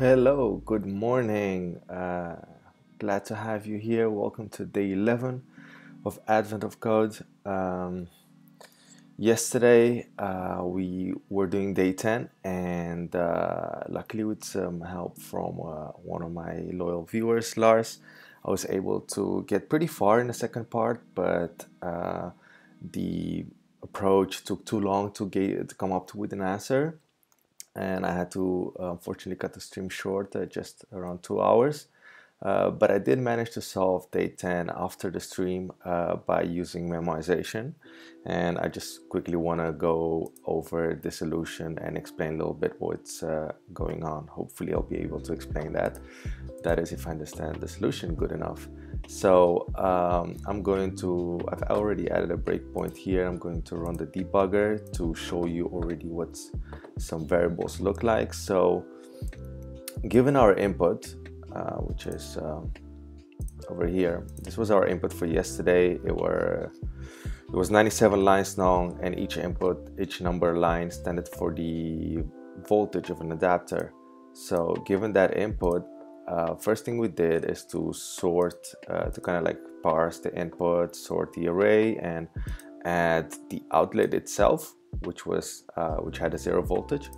Hello, good morning. Uh, glad to have you here. Welcome to day 11 of Advent of Code. Um, yesterday uh, we were doing day 10, and uh, luckily, with some help from uh, one of my loyal viewers, Lars, I was able to get pretty far in the second part, but uh, the approach took too long to, get, to come up with an answer and I had to uh, unfortunately cut the stream short, uh, just around two hours. Uh, but I did manage to solve day 10 after the stream uh, by using memoization. And I just quickly want to go over the solution and explain a little bit what's uh, going on. Hopefully, I'll be able to explain that. That is, if I understand the solution good enough. So um, I'm going to, I've already added a breakpoint here. I'm going to run the debugger to show you already what some variables look like. So given our input, uh, which is um, over here, this was our input for yesterday. It were it was 97 lines long and each input, each number line standard for the voltage of an adapter. So given that input, uh, first thing we did is to sort, uh, to kind of like parse the input, sort the array, and add the outlet itself, which was uh, which had a zero voltage,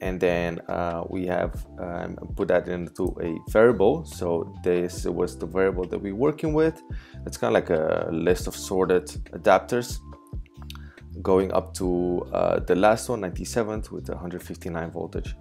and then uh, we have um, put that into a variable. So this was the variable that we're working with. It's kind of like a list of sorted adapters going up to uh, the last one, 97th, with 159 voltage.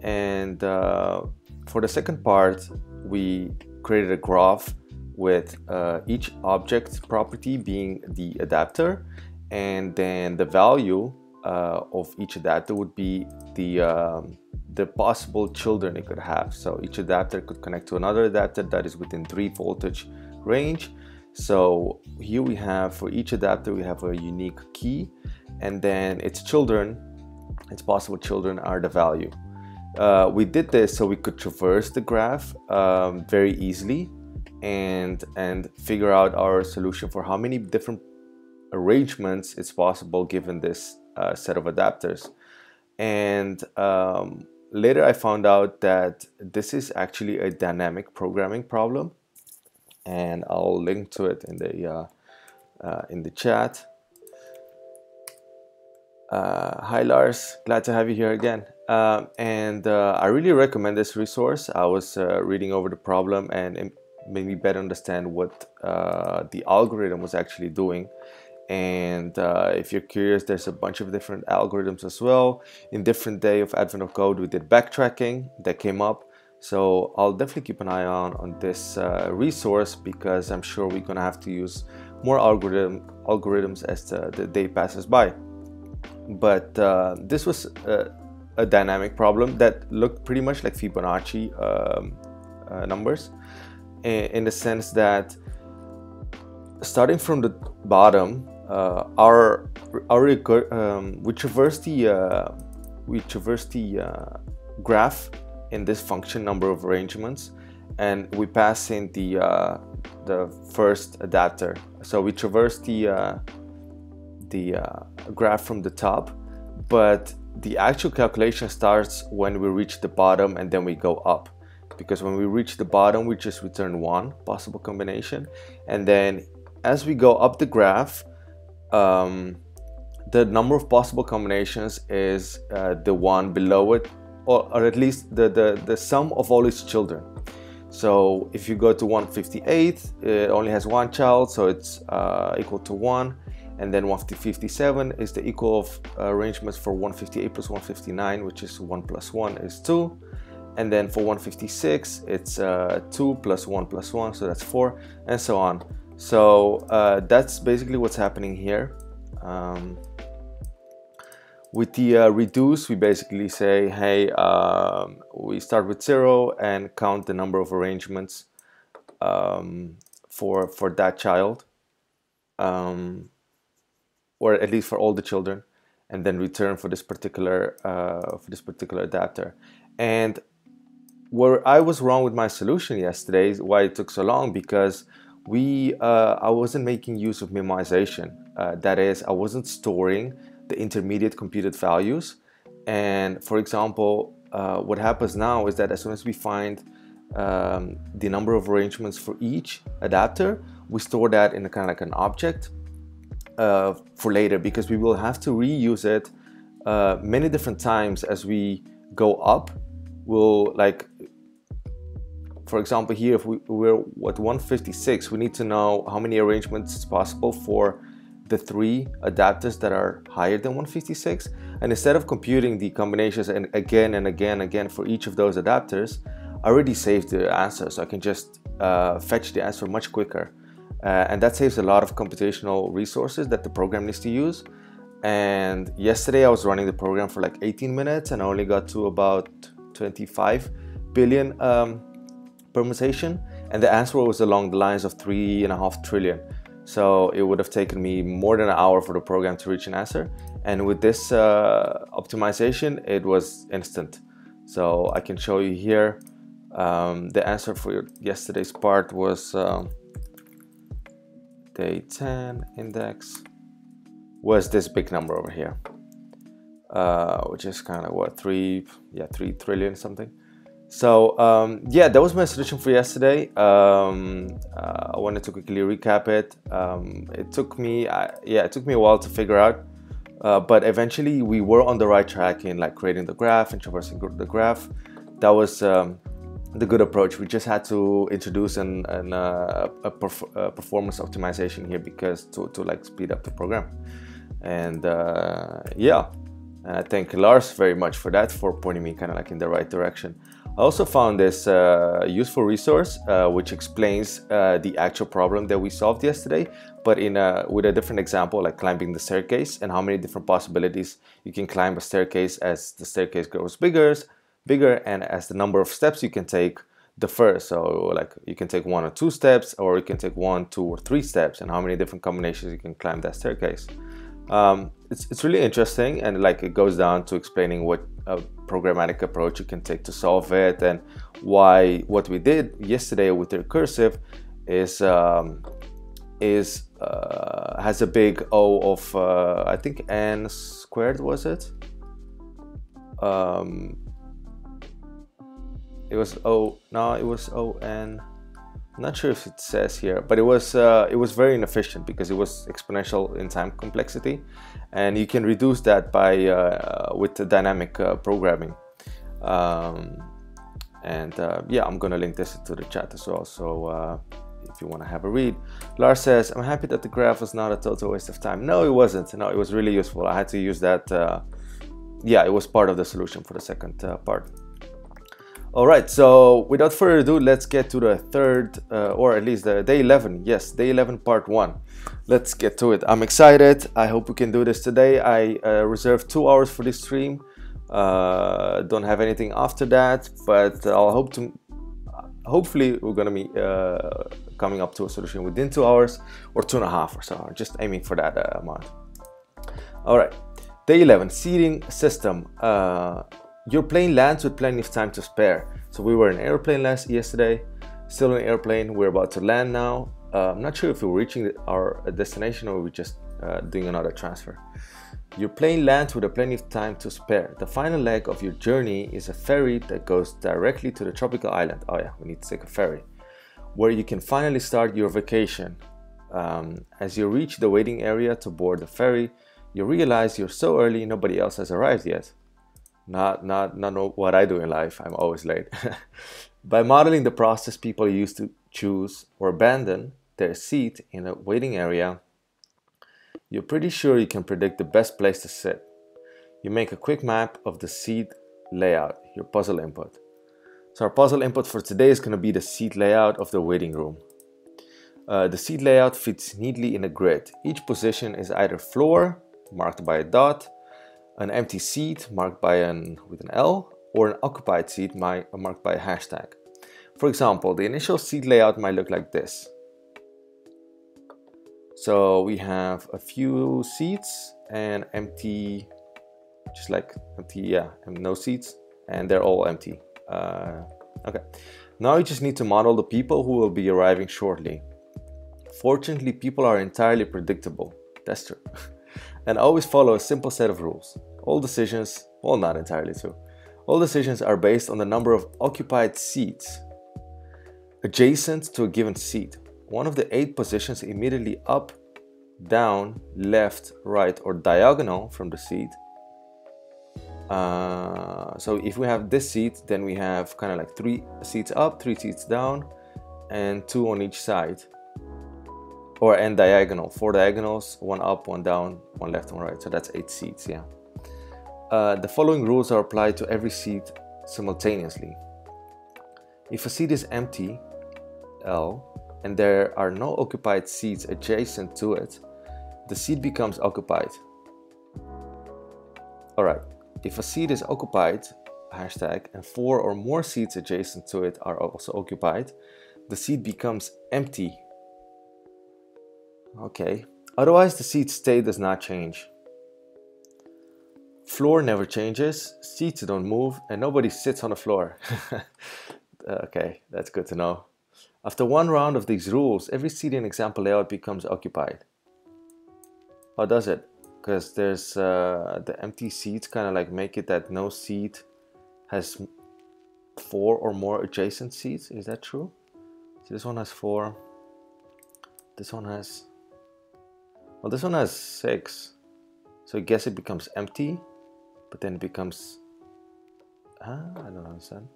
And uh, for the second part, we created a graph with uh, each object property being the adapter, and then the value uh, of each adapter would be the um, the possible children it could have. So each adapter could connect to another adapter that is within three voltage range. So here we have for each adapter we have a unique key, and then its children, its possible children are the value. Uh, we did this so we could traverse the graph um, very easily and and figure out our solution for how many different arrangements it's possible given this uh, set of adapters. And um, later I found out that this is actually a dynamic programming problem, and I'll link to it in the uh, uh in the chat. Uh, hi Lars, glad to have you here again. Uh, and uh, I really recommend this resource. I was uh, reading over the problem and it made me better understand what uh, the algorithm was actually doing. And uh, if you're curious, there's a bunch of different algorithms as well. In different day of Advent of Code, we did backtracking that came up. So I'll definitely keep an eye on on this uh, resource because I'm sure we're gonna have to use more algorithm algorithms as the, the day passes by. But this was a dynamic problem that looked pretty much like Fibonacci um, uh, numbers in, the sense that starting from the bottom, uh, our our um, we traverse the uh, we traverse the uh, graph in this function number of arrangements, and we pass in the uh, the first adapter. So we traverse the uh, the graph from the top, but the actual calculation starts when we reach the bottom and then we go up. Because when we reach the bottom we just return one possible combination. And then as we go up the graph um, the number of possible combinations is uh, the one below it or, or, at least the, the, the sum of all its children. So if you go to 158 it only has one child so it's uh, equal to 1 and then 157 is the equal of arrangements for 158 plus 159 which is 1 plus 1 is 2 and then for 156 it's uh, 2 plus 1 plus 1 so that's 4 and so on. So uh, that's basically what's happening here. Um, with the uh, reduce we basically say hey um, we start with 0 and count the number of arrangements um, for for that child. Um, or at least for all the children, and then return for this particular uh, for this particular adapter. And where I was wrong with my solution yesterday, is why it took so long, because we uh, I wasn't making use of memoization. Uh, that is, I wasn't storing the intermediate computed values. And for example, uh, what happens now is that as soon as we find um, the number of arrangements for each adapter, we store that in a kind of like an object uh, for later because we will have to reuse it uh, many different times as we go up. We'll like, for example, here if we, we're at 156, we need to know how many arrangements is possible for the three adapters that are higher than 156 and instead of computing the combinations and again and again and again for each of those adapters I already saved the answer so I can just uh, fetch the answer much quicker uh, and that saves a lot of computational resources that the program needs to use and yesterday I was running the program for like 18 minutes and I only got to about 25 billion um, permutation and the answer was along the lines of three and a half trillion so it would have taken me more than an hour for the program to reach an answer. And with this uh, optimization, it was instant. So I can show you here. Um, the answer for yesterday's part was um, day 10 index was this big number over here, uh, which is kind of what three, yeah, three trillion something. So um, yeah, that was my solution for yesterday. Um, uh, I wanted to quickly recap it. Um, it took me, uh, yeah, it took me a while to figure out, uh, but eventually we were on the right track in like creating the graph and traversing the graph. That was um, the good approach. We just had to introduce an, an uh, a, perf a, performance optimization here because to, to like speed up the program. And uh, yeah, I thank Lars very much for that, for pointing me kind of like in the right direction. I also found this uh, useful resource uh, which explains uh, the actual problem that we solved yesterday, but in a, with a different example, like climbing the staircase and how many different possibilities you can climb a staircase as the staircase grows bigger, bigger, and as the number of steps you can take differs. So like you can take one or two steps, or you can take one, two, or three steps, and how many different combinations you can climb that staircase. Um, it's, it's really interesting and like it goes down to explaining what a programmatic approach you can take to solve it and why what we did yesterday with the recursive is um, is uh, has a big O of uh, I think n squared was it um, it was O no it was O n not sure if it says here, but it was uh, it was very inefficient because it was exponential in time complexity, and you can reduce that by uh, with the dynamic uh, programming. Um, and uh, yeah, I'm gonna link this to the chat as well. So uh, if you want to have a read, Lars says, "I'm happy that the graph was not a total waste of time." No, it wasn't. No, it was really useful. I had to use that. Uh, yeah, it was part of the solution for the second part. All right, so without further ado, let's get to the third, uh, or at least the day 11. Yes, day 11, part one. Let's get to it. I'm excited. I hope we can do this today. I uh, reserved two hours for this stream. Uh, don't have anything after that, but I'll hope to. Hopefully, we're gonna be uh, coming up to a solution within two hours or two and a half or so. Just aiming for that uh, amount. All right, day 11, seating system. Your plane lands with plenty of time to spare. So we were in airplane last yesterday, still in airplane. We're about to land now. Uh, I'm not sure if we're reaching our destination or we're just uh, doing another transfer. Your plane lands with a plenty of time to spare. The final leg of your journey is a ferry that goes directly to the tropical island. Oh yeah, we need to take a ferry, where you can finally start your vacation. Um, as you reach the waiting area to board the ferry, you realize you're so early nobody else has arrived yet not not not what I do in life. I'm always late. By modeling the process people used to choose or abandon their seat in a waiting area, you're pretty sure you can predict the best place to sit. You make a quick map of the seat layout, your puzzle input. So our puzzle input for today is going to be the seat layout of the waiting room. Uh, the seat layout fits neatly in a grid. Each position is either floor, marked by a dot, an empty seat marked by an with an L or an occupied seat marked by a hashtag. For example, the initial seat layout might look like this. So we have a few seats and empty, just like empty, yeah, and no seats, and they're all empty. Uh, okay, now you just need to model the people who will be arriving shortly. Fortunately, people are entirely predictable. That's true. and always follow a simple set of rules. All decisions, well, not entirely true, All decisions are based on the number of occupied seats adjacent to a given seat. One of the eight positions immediately up, down, left, right, or diagonal from the seat. Uh, so if we have this seat, then we have kind of like three seats up, three seats down, and two on each side. Or and diagonal, four diagonals, one up, one down, one left, one right. So that's eight seats, yeah. Uh, the following rules are applied to every seat simultaneously. If a seat is empty, L, and there are no occupied seats adjacent to it, the seat becomes occupied. Alright, if a seat is occupied, hashtag, and four or more seats adjacent to it are also occupied, the seat becomes empty. Okay, otherwise the seat state does not change. Floor never changes, seats don't move, and nobody sits on the floor. okay, that's good to know. After one round of these rules, every seat in example layout becomes occupied. How does it? Because there's uh, the empty seats kind of like make it that no seat has four or more adjacent seats. Is that true? So this one has four. This one has, well, this one has six. So I guess it becomes empty but then it becomes ah, I don't understand.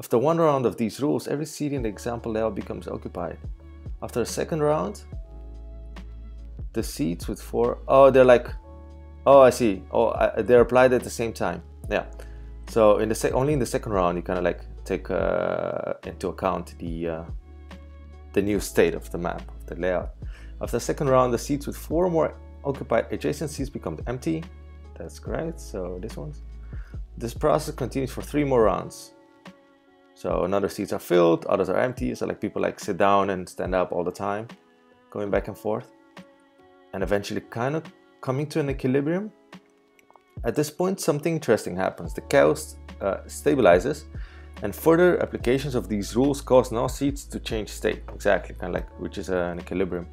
After one round of these rules, every seat in the example layout becomes occupied. After a second round, the seats with four oh they're like oh I see oh I, they're applied at the same time yeah so in the only in the second round you kind of like take uh, into account the uh, the new state of the map of the layout after the second round the seats with four more occupied adjacent seats become empty that's correct. So this one. This process continues for three more rounds. So another seats are filled, others are empty. So like people like sit down and stand up all the time, going back and forth. And eventually kind of coming to an equilibrium. At this point, something interesting happens. The chaos uh, stabilizes and further applications of these rules cause no seats to change state. Exactly, kind of like reaches an equilibrium.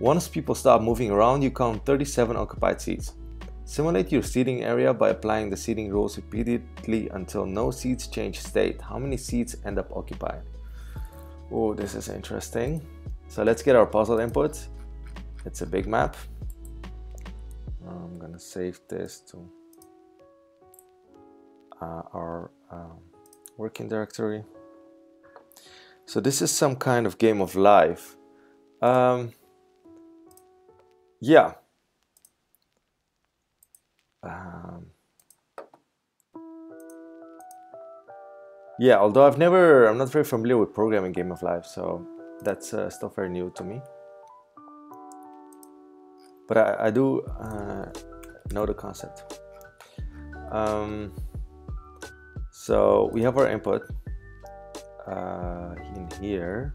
Once people stop moving around, you count 37 occupied seats. Simulate your seating area by applying the seating rules repeatedly until no seats change state. How many seats end up occupied? Oh, this is interesting. So let's get our puzzle input. It's a big map. I'm gonna save this to uh, our um, working directory. So this is some kind of game of life. Um, yeah, um, yeah, although I've never, I'm not very familiar with programming Game of Life, so that's uh, still very new to me. But I, I do uh, know the concept. Um, so we have our input uh, in here,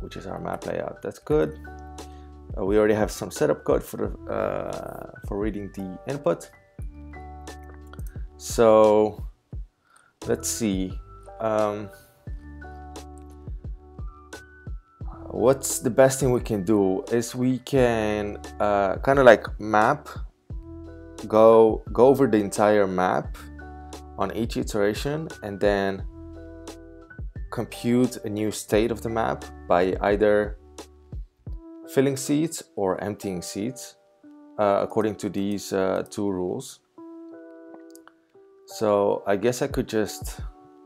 which is our map layout. That's good. Uh, we already have some setup code for the, uh, for reading the input. So let's see. Um, what's the best thing we can do is we can uh, kind of like map go go over the entire map on each iteration and then compute a new state of the map by either filling seats or emptying seats uh, according to these uh, two rules. So I guess I could just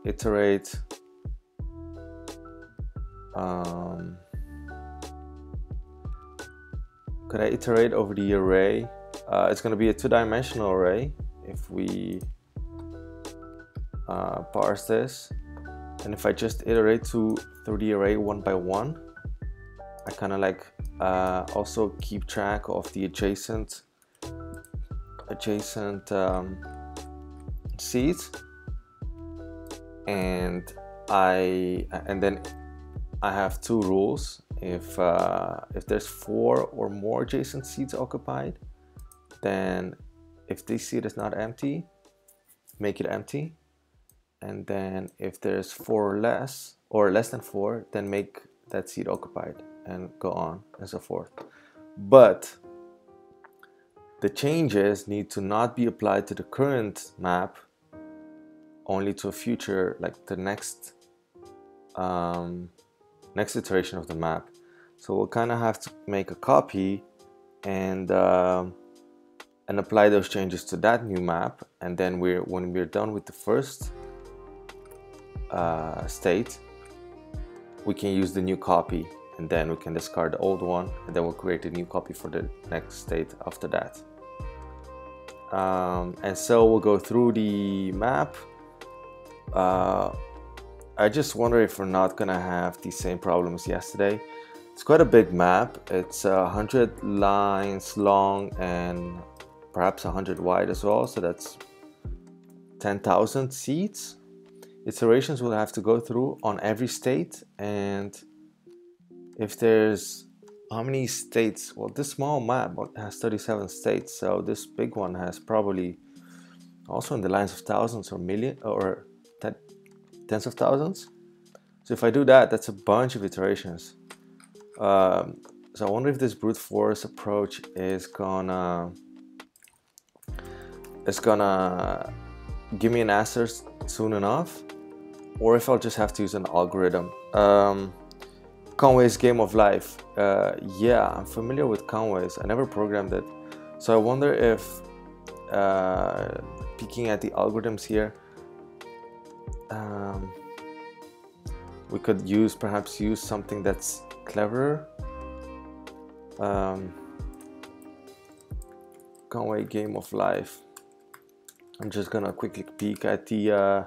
iterate um, could I iterate over the array? Uh, it's going to be a two-dimensional array if we uh, parse this. And if I just iterate to through the array one by one, I kind of like uh, also keep track of the adjacent adjacent um, seats and I and then I have two rules. If uh, if there's four or more adjacent seats occupied then if this seat is not empty make it empty and then if there's four or less or less than four then make that seat occupied and go on and so forth. But the changes need to not be applied to the current map, only to a future, like the next um, next iteration of the map. So we'll kind of have to make a copy and uh, and apply those changes to that new map. And then we're when we're done with the first uh, state, we can use the new copy and then we can discard the old one and then we'll create a new copy for the next state after that. Um, and so we'll go through the map. Uh, I just wonder if we're not gonna have the same problems yesterday. It's quite a big map. It's a uh, hundred lines long and perhaps a hundred wide as well. So that's 10,000 seats. Iterations we'll have to go through on every state and if there's how many states? Well this small map has 37 states so this big one has probably also in the lines of thousands or million or ten, tens of thousands. So if I do that that's a bunch of iterations. Um, so I wonder if this brute force approach is gonna is gonna give me an answer soon enough or if I'll just have to use an algorithm um, Conway's Game of Life. Uh, yeah, I'm familiar with Conway's. I never programmed it. So I wonder if uh, peeking at the algorithms here, um, we could use perhaps use something that's cleverer. Um, Conway Game of Life. I'm just gonna quickly peek at the uh,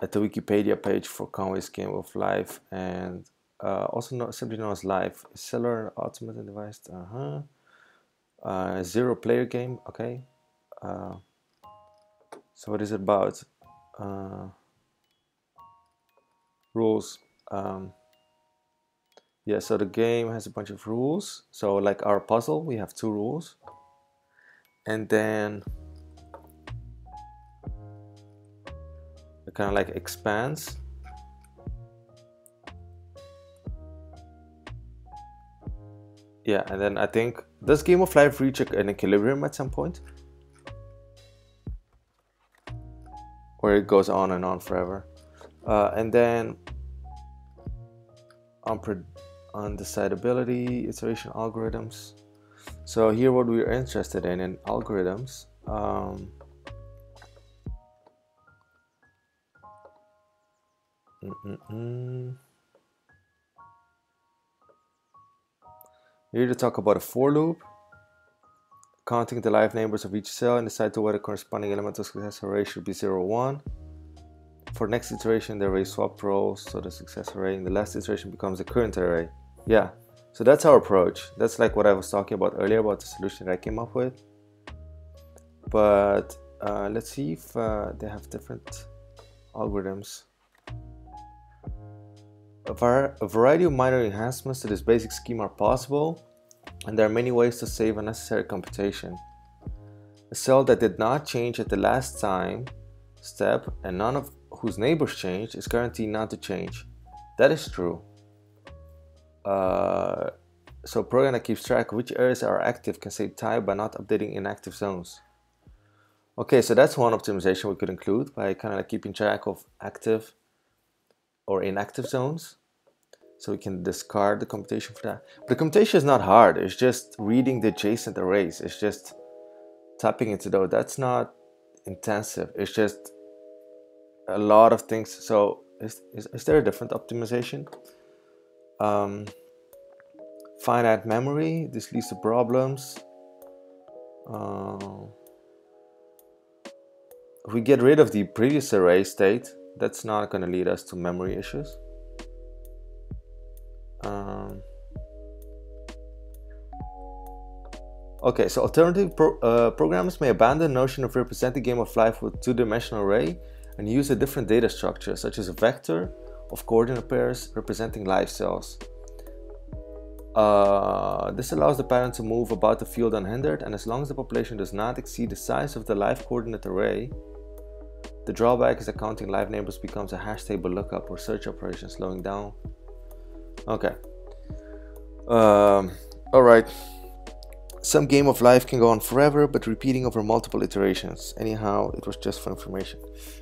at the Wikipedia page for Conway's Game of Life and uh, also not, simply known as live cellular automated device uh-huh. Uh, zero player game okay. Uh, so what is it about? Uh, rules um, yeah so the game has a bunch of rules. So like our puzzle we have two rules. And then kind of like expands. Yeah and then i think does game of life reach an equilibrium at some point? Where it goes on and on forever. Uh, and then on undecidability iteration algorithms. So here what we're interested in in algorithms um, mm -mm -mm. Here to talk about a for loop, counting the live neighbors of each cell and decide to whether corresponding element of success array should be 0 1. For next iteration, the array swap roles, so the success array in the last iteration becomes the current array. Yeah, so that's our approach. That's like what I was talking about earlier about the solution that I came up with. But uh, let's see if uh, they have different algorithms. A, var a variety of minor enhancements to this basic scheme are possible, and there are many ways to save unnecessary computation. A cell that did not change at the last time step and none of whose neighbors changed is guaranteed not to change. That is true. Uh, so program that keeps track which areas are active can save time by not updating inactive zones. Okay, so that's one optimization we could include by kind of like keeping track of active or inactive zones. So we can discard the computation for that. But the computation is not hard. It's just reading the adjacent arrays. It's just tapping into those. That's not intensive. It's just a lot of things. So is, is, is there a different optimization? Um, finite memory. This leads to problems. Uh, if we get rid of the previous array state, that's not going to lead us to memory issues. Um, okay, so alternative pro uh, programmers may abandon the notion of representing game of life with two-dimensional array and use a different data structure, such as a vector of coordinate pairs representing live cells. Uh, this allows the pattern to move about the field unhindered, and as long as the population does not exceed the size of the live coordinate array, the drawback is that counting live neighbors becomes a hash table lookup or search operation, slowing down. Okay. Um, all right. some game of life can go on forever, but repeating over multiple iterations. Anyhow, it was just for information.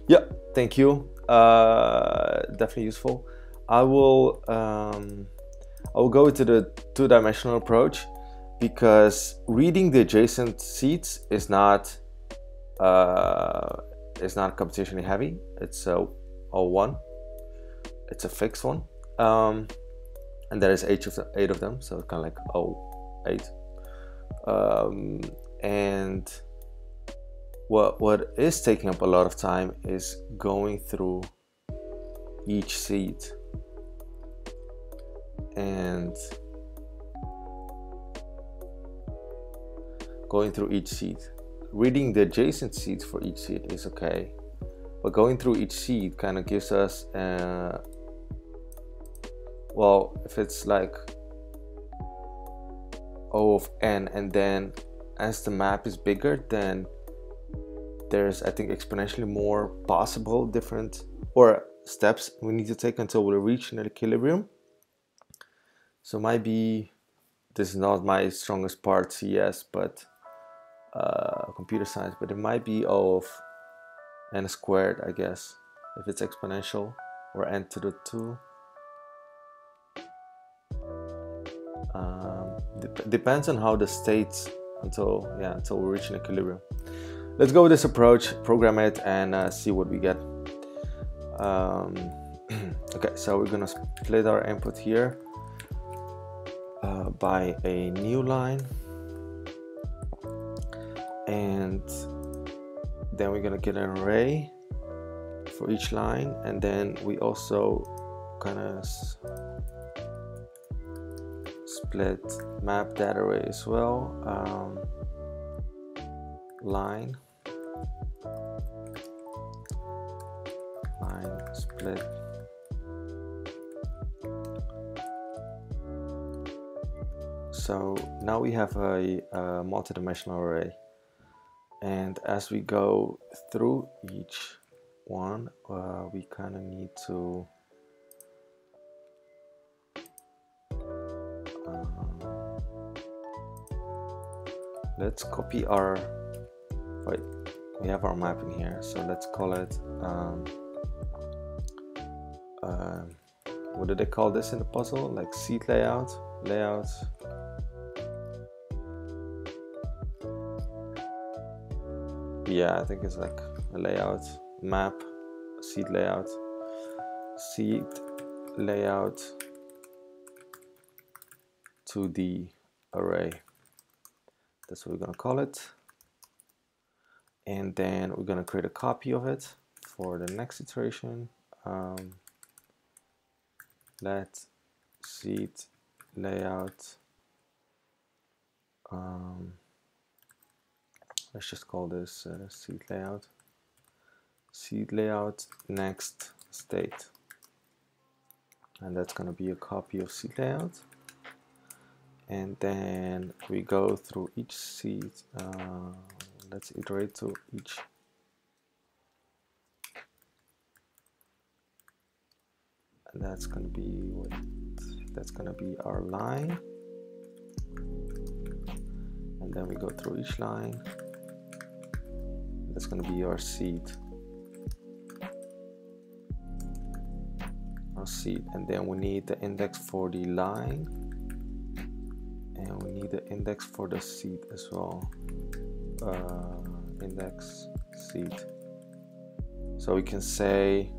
Yeah, thank you. Uh, definitely useful. I will um, I will go into the two-dimensional approach because reading the adjacent seats is not uh, is not computationally heavy. It's a, a one. It's a fixed one, um, and there is eight of, the, eight of them, so kind of like oh eight. Um, and what what is taking up a lot of time is going through each seed. And going through each seed. Reading the adjacent seeds for each seed is okay but going through each seed kind of gives us uh, well if it's like O of n and then as the map is bigger then there's I think exponentially more possible different or steps we need to take until we reach an equilibrium. So might be this is not my strongest part CS but uh, computer science but it might be O of n squared I guess if it's exponential or n to the 2 um, dep depends on how the states until yeah until we reach an equilibrium. Let's go with this approach program it and uh, see what we get. Um, okay so we're gonna split our input here uh, by a new line. And then we're gonna get an array for each line. And then we also kind of split map data array as well um, line. Line split. So now we have a, a multi-dimensional array. And as we go through each one uh, we kind of need to let's copy our wait we have our map in here so let's call it um, uh, what do they call this in the puzzle? Like seed layout layout. Yeah I think it's like a layout map seed layout seed layout to the array that's what we're going to call it. And then we're going to create a copy of it for the next iteration. Um, let seed layout. Um, let's just call this uh, layout. Seed layout next state. And that's going to be a copy of seed layout and then we go through each seed uh, let's iterate to each and that's gonna be what that's gonna be our line. And then we go through each line. That's gonna be our seed our seed and then we need the index for the line and we need the index for the seed as well. Uh, index seed so we can say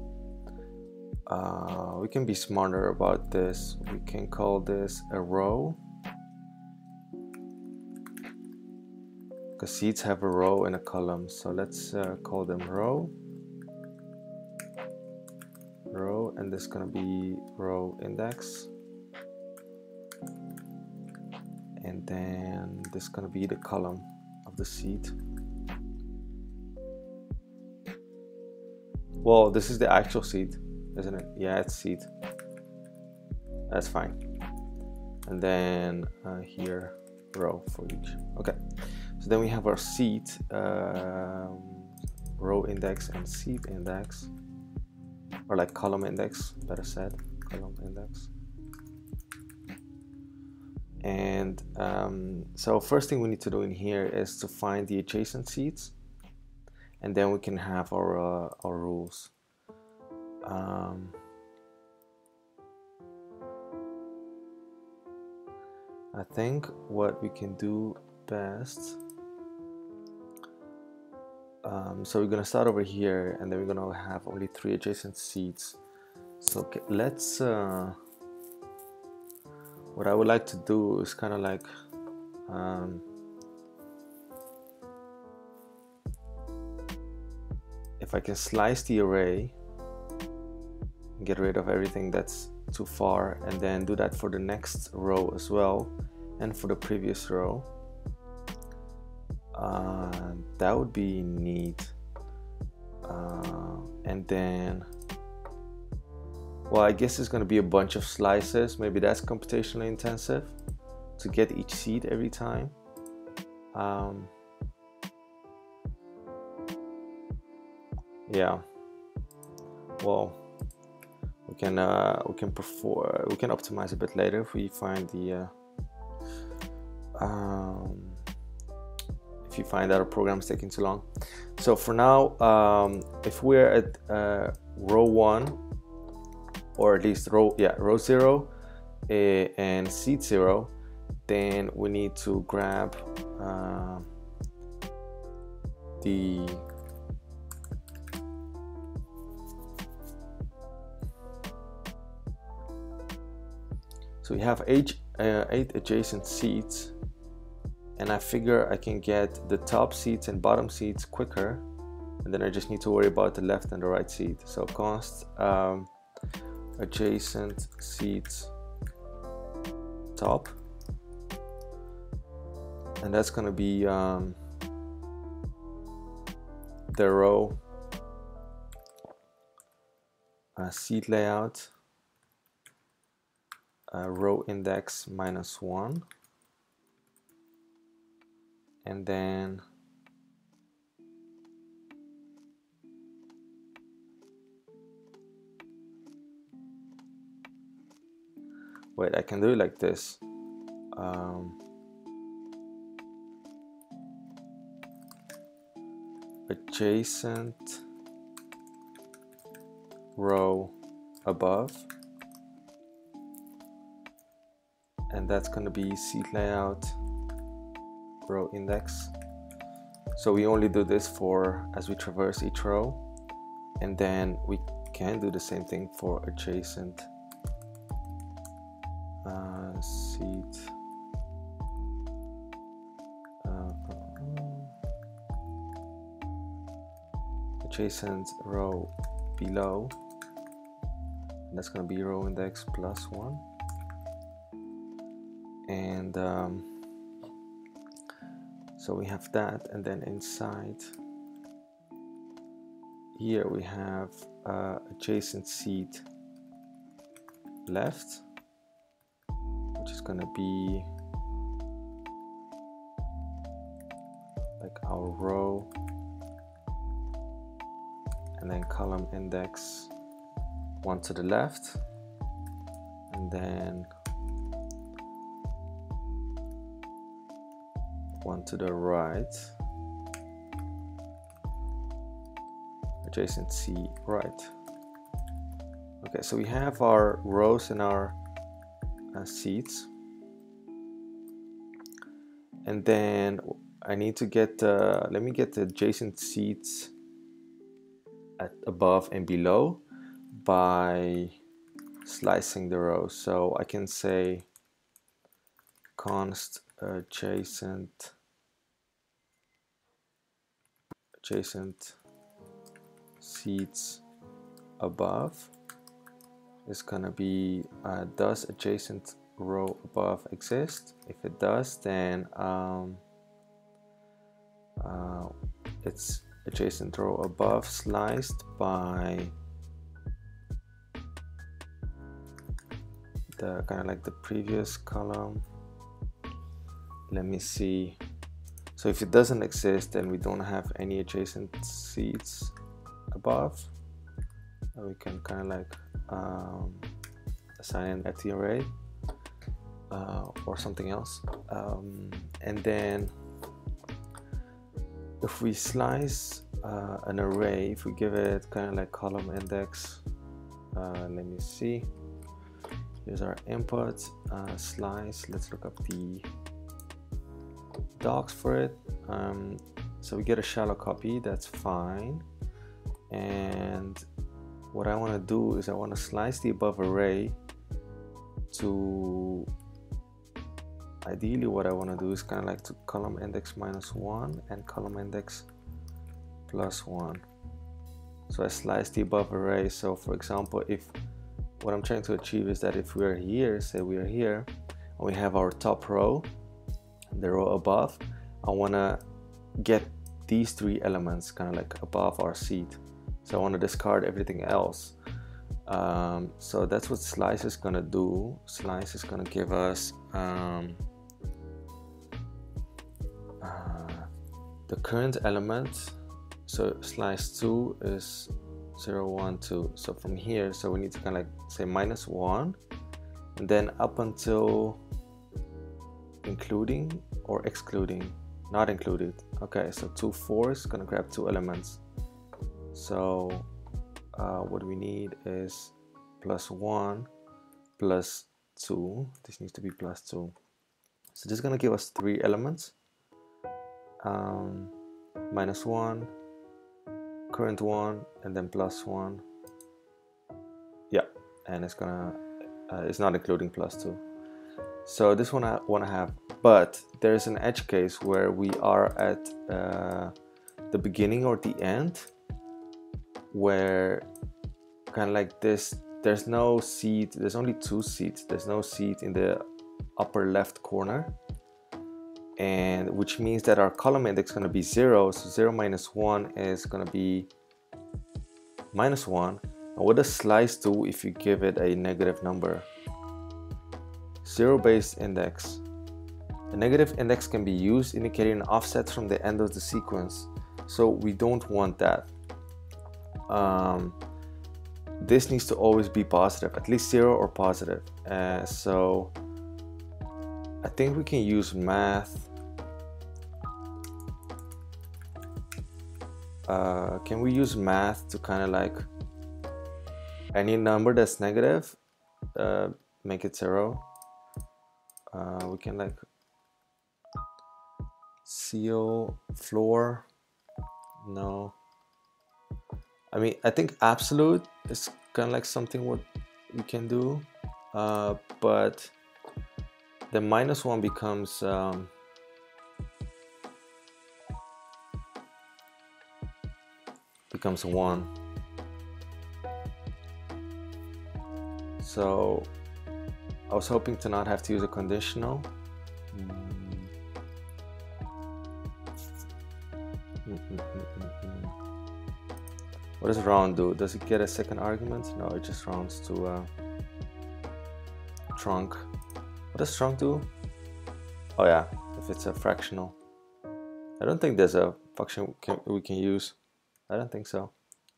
uh, we can be smarter about this. We can call this a row. Because seeds have a row and a column. So let's uh, call them row. Row and this is gonna be row index and then this is gonna be the column of the seed. Well this is the actual seed isn't it? Yeah it's seed. That's fine. And then uh, here row for each. Okay. So then we have our seed um, row index and seed index or like column index better said column index and um, so first thing we need to do in here is to find the adjacent seeds and then we can have our, uh, our rules. Um, I think what we can do best um, so we're gonna start over here and then we're gonna have only three adjacent seeds so let's uh, what I would like to do is kind of like um, if I can slice the array get rid of everything that's too far and then do that for the next row as well and for the previous row uh, that would be neat. Uh, and then well I guess it's gonna be a bunch of slices. Maybe that's computationally intensive to get each seed every time. Um, yeah. Well we can uh, we can perform we can optimize a bit later if we find the uh, um, if you find that a program is taking too long. So for now um, if we're at uh, row one or at least row yeah row zero uh, and seed zero then we need to grab uh, the So we have eight, uh, eight adjacent seeds and I figure I can get the top seeds and bottom seeds quicker and then I just need to worry about the left and the right seed. So const um, adjacent seeds top. And that's gonna be um, the row. Uh, seed layout. Uh, row index minus 1 and then wait I can do it like this. Um, adjacent row above. And that's going to be seed layout row index. So we only do this for as we traverse each row and then we can do the same thing for adjacent uh, seed uh, adjacent row below. That's going to be row index plus one. And um, so we have that and then inside here we have uh, adjacent seat left is going to be like our row and then column index one to the left and then one to the right adjacent C right. Okay so we have our rows and our uh, seats. And then I need to get uh, let me get the adjacent seats at above and below by slicing the row. So I can say const adjacent adjacent seeds above is gonna be uh, does adjacent row above exist? If it does then um, uh, it's adjacent row above sliced by the kind of like the previous column. Let me see. So if it doesn't exist, then we don't have any adjacent seats above. And we can kind of like um, assign empty array. uh, or something else. Um, and then if we slice uh, an array, if we give it kind of like column index, uh, let me see. Here's our input, uh, slice. Let's look up the docs for it. Um, so we get a shallow copy, that's fine. And what I want to do is I want to slice the above array to ideally what I want to do is kind of like to column index minus 1 and column index plus 1 so I slice the above array. So for example if what I'm trying to achieve is that if we are here say we are here and we have our top row the row above I want to get these three elements kind of like above our seed so I want to discard everything else. Um, so that's what slice is gonna do. Slice is gonna give us um, the current element so slice 2 is 0 1 2 so from here so we need to kind of like say minus 1 and then up until including or excluding not included. Okay so 2 4 is gonna grab two elements so uh, what we need is plus 1 plus 2 this needs to be plus 2 so this is gonna give us three elements. Um, minus 1 current 1 and then plus 1 yeah and it's gonna uh, it's not including plus 2 so this one I want to have but there's an edge case where we are at uh, the beginning or the end where kind of like this there's no seat there's only two seats. There's no seat in the upper left corner and which means that our column index is going to be 0 so 0 minus 1 is going to be minus 1 and what does slice do if you give it a negative number? 0 based index. A negative index can be used indicating an offset from the end of the sequence. So we don't want that um, this needs to always be positive at least 0 or positive. Uh, so I think we can use math. Uh, can we use math to kind of like any number that's negative uh, make it zero? Uh, we can like ceil floor? No I mean I think absolute is kind of like something what we can do uh, but the minus one becomes um, becomes 1. So I was hoping to not have to use a conditional. Mm. Mm, mm, What does round do? Does it get a second argument? No, it just rounds to uh, trunc. What does trunc do? Oh yeah, if it's a fractional. I don't think there's a function we can use. I don't think so.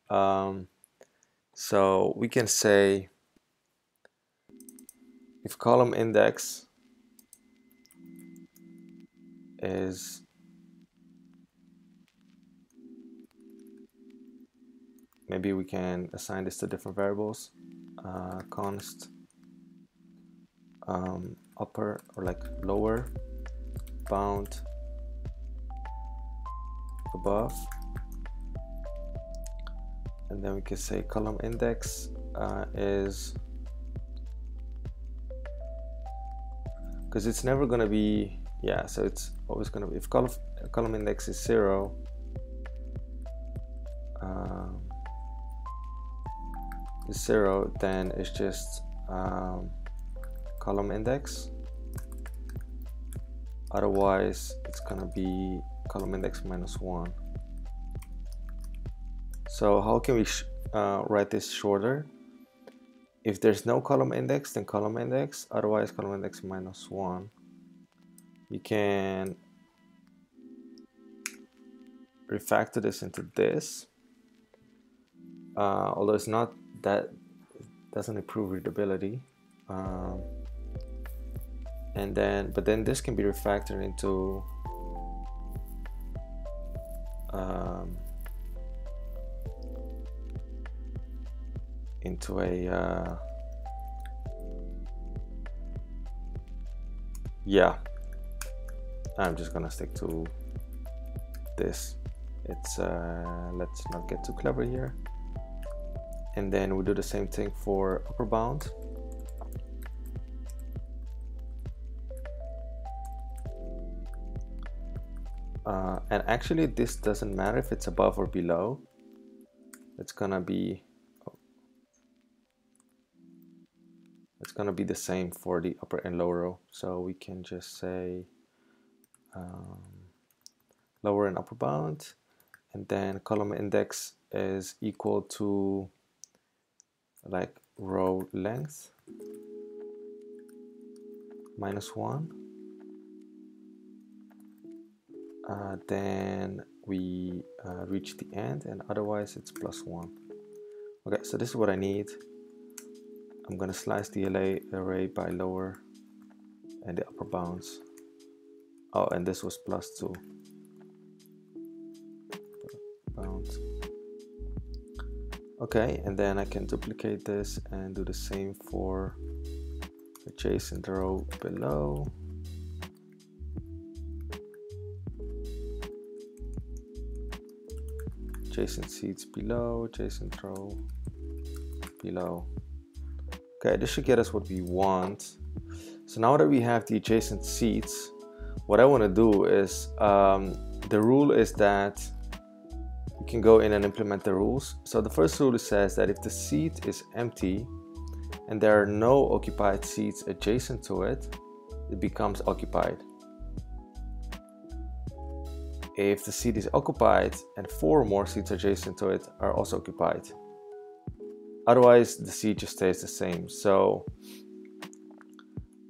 Um, so we can say if column index is maybe we can assign this to different variables uh, const um, upper or like lower bound above. And then we can say column index uh, is because it's never going to be yeah so it's always going to be if column column index is zero 0 then it's just um, column index. Otherwise it's gonna be column index minus 1 so how can we uh, write this shorter? If there's no column index then column index. Otherwise column index minus 1 you can refactor this into this. Uh, although it's not that, doesn't improve readability. Um, and then but then this can be refactored into um, into a uh, yeah I'm just gonna stick to this it's uh, let's not get too clever here and then we do the same thing for upper bound. Uh, and actually this doesn't matter if it's above or below. It's gonna be it's gonna be the same for the upper and lower row. So we can just say um, lower and upper bound. And then column index is equal to like row length minus one. Uh, then we uh, reach the end and otherwise it's plus one. Okay so this is what I need. I'm gonna slice the array by lower and the upper bounds. Oh and this was plus two. Bounds okay and then I can duplicate this and do the same for adjacent row below. Adjacent seats below adjacent row below. Okay this should get us what we want. So now that we have the adjacent seats what I want to do is um, the rule is that can go in and implement the rules. So the first rule says that if the seat is empty and there are no occupied seats adjacent to it, it becomes occupied. If the seat is occupied and four or more seats adjacent to it are also occupied. Otherwise, the seat just stays the same. So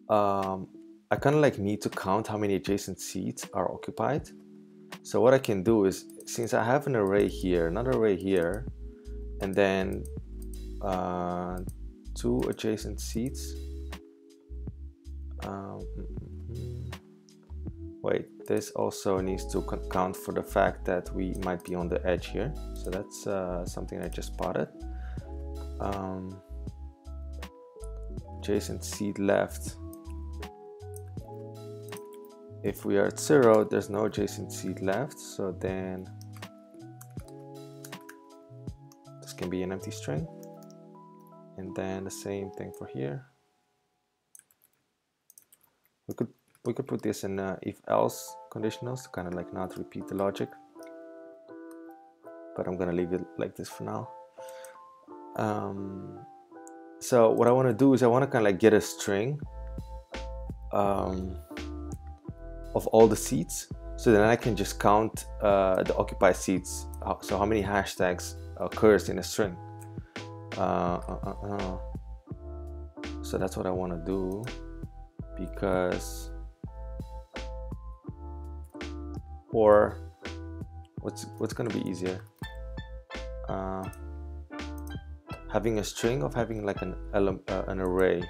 um, I kind of like need to count how many adjacent seats are occupied. So what I can do is since I have an array here, another array here, and then uh, two adjacent seats. Um, wait, this also needs to count for the fact that we might be on the edge here. So that's uh, something I just spotted. Um, adjacent seat left. If we are at zero, there's no adjacent seat left. So then can be an empty string. And then the same thing for here. We could we could put this in uh, if else conditionals to kind of like not repeat the logic. But I'm gonna leave it like this for now. Um, so what I want to do is I want to kind of like get a string um, of all the seats. So then I can just count uh, the occupied seats. So how many hashtags occurs in a string. Uh, uh, uh, so that's what I want to do because, or what's what's to be easier, uh, having a string of having like an uh, an array.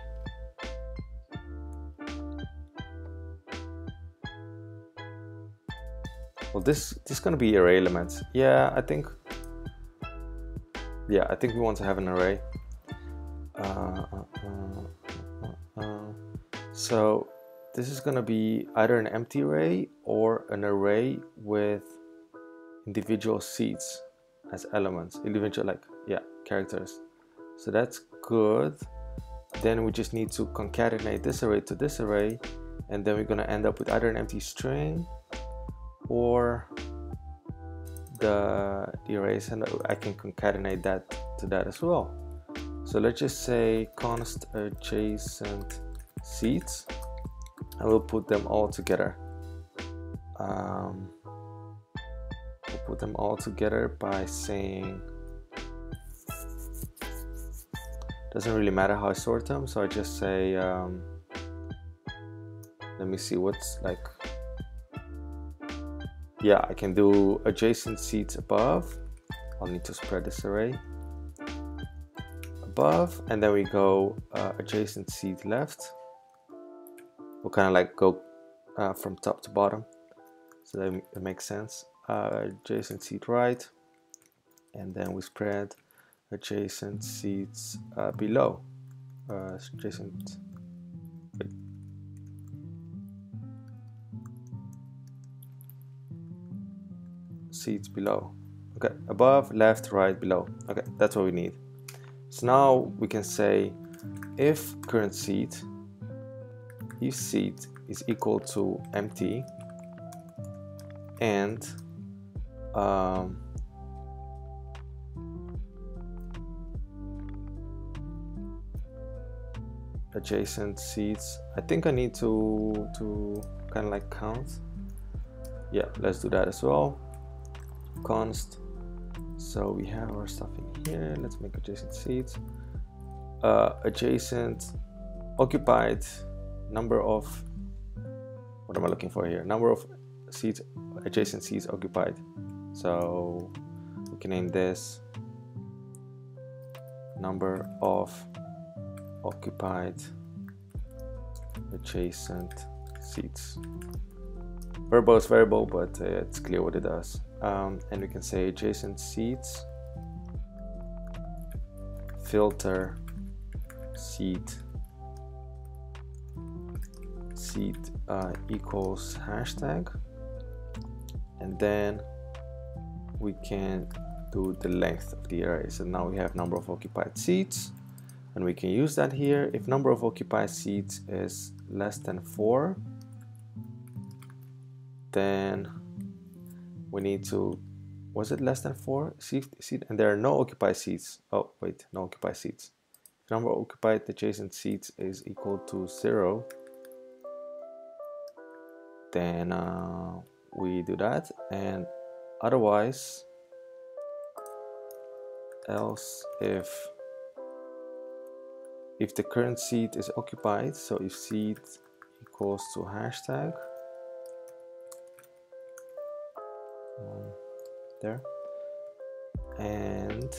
Well, this this is to be array elements. Yeah, I think yeah, I think we want to have an array. Uh, uh, uh, so this is going to be either an empty array or an array with individual seats as elements, individual like yeah characters. So that's good. Then we just need to concatenate this array to this array, and then we're going to end up with either an empty string or the, arrays and I can concatenate that to that as well. So let's just say const adjacent seats and we'll put them all together. Um, we'll put them all together by saying doesn't really matter how I sort them so I just say um, let me see what's like yeah, I can do adjacent seats above. I'll need to spread this array. Above, and then we go uh, adjacent seat left, we'll kind of like go uh, from top to bottom. So that it makes sense. Uh, adjacent seat right and then we spread adjacent seats uh, below. Uh, adjacent seats below. Okay above left right below. Okay that's what we need. So now we can say if current seat if seat is equal to empty and um, adjacent seats I think I need to to kind of like count. Yeah let's do that as well const. So we have our stuff in here. Let's make adjacent seats. Uh, adjacent occupied number of what am I looking for here? Number of seats adjacent seats occupied. So we can name this number of occupied adjacent seats. Is variable but uh, it's clear what it does um, and we can say adjacent seats. Filter seat. Seat uh, equals hashtag. And then we can do the length of the array. So now we have number of occupied seats. And we can use that here. If number of occupied seats is less than four then we need to was it less than four seat, seat? And there are no occupied seats. Oh wait no occupied seats. If number occupied adjacent seats is equal to zero. Then uh, we do that. And otherwise else if if the current seat is occupied so if seat equals to hashtag there and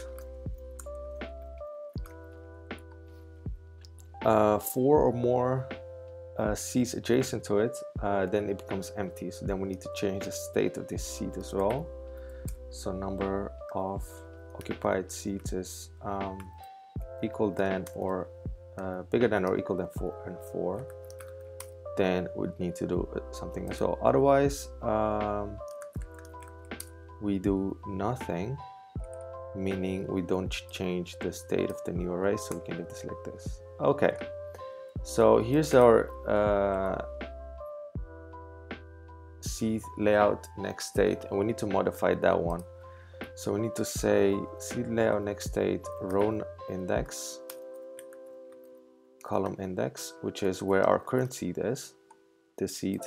uh, four or more uh, seats adjacent to it, uh, then it becomes empty. So then we need to change the state of this seat as well. So number of occupied seats is um, equal than or uh, bigger than or equal than four and four. Then we'd need to do something as well. Otherwise, um, we do nothing, meaning we don't change the state of the new array. So we can do this like this. Okay. So here's our uh, seat layout next state and we need to modify that one. So we need to say seed layout next state row index column index which is where our current seed is. This seed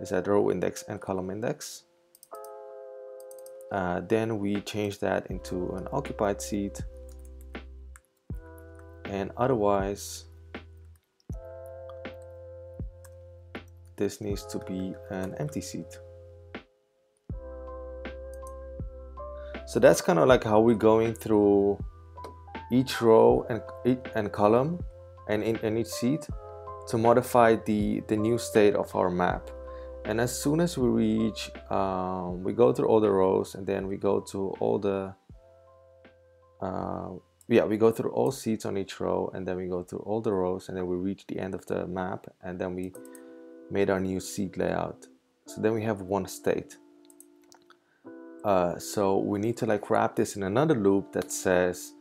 is at row index and column index. Uh, then we change that into an occupied seat and otherwise this needs to be an empty seat. So that's kind of like how we're going through each row and, and column and in, in each seat to modify the, the new state of our map. And as soon as we reach, um, we go through all the rows and then we go to all the, uh, yeah, we go through all seats on each row and then we go through all the rows and then we reach the end of the map and then we made our new seat layout. So then we have one state. Uh, so we need to like wrap this in another loop that says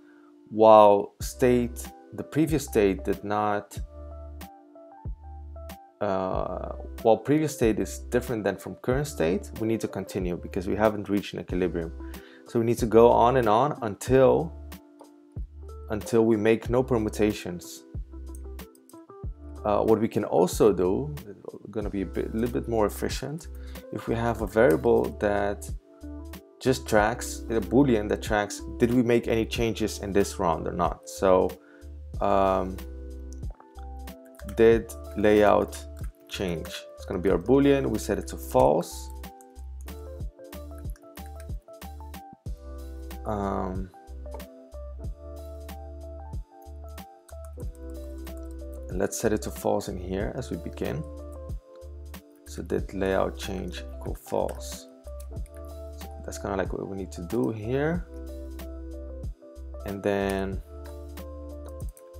while state the previous state did not uh, while previous state is different than from current state we need to continue because we haven't reached an equilibrium. So we need to go on and on until until we make no permutations. Uh, what we can also do going to be a, bit, little bit more efficient if we have a variable that just tracks a boolean that tracks did we make any changes in this round or not? So um, did layout change. It's going to be our boolean. We set it to false. Um, let's set it to false in here as we begin. So did layout change equal false. So that's kind of like what we need to do here. And then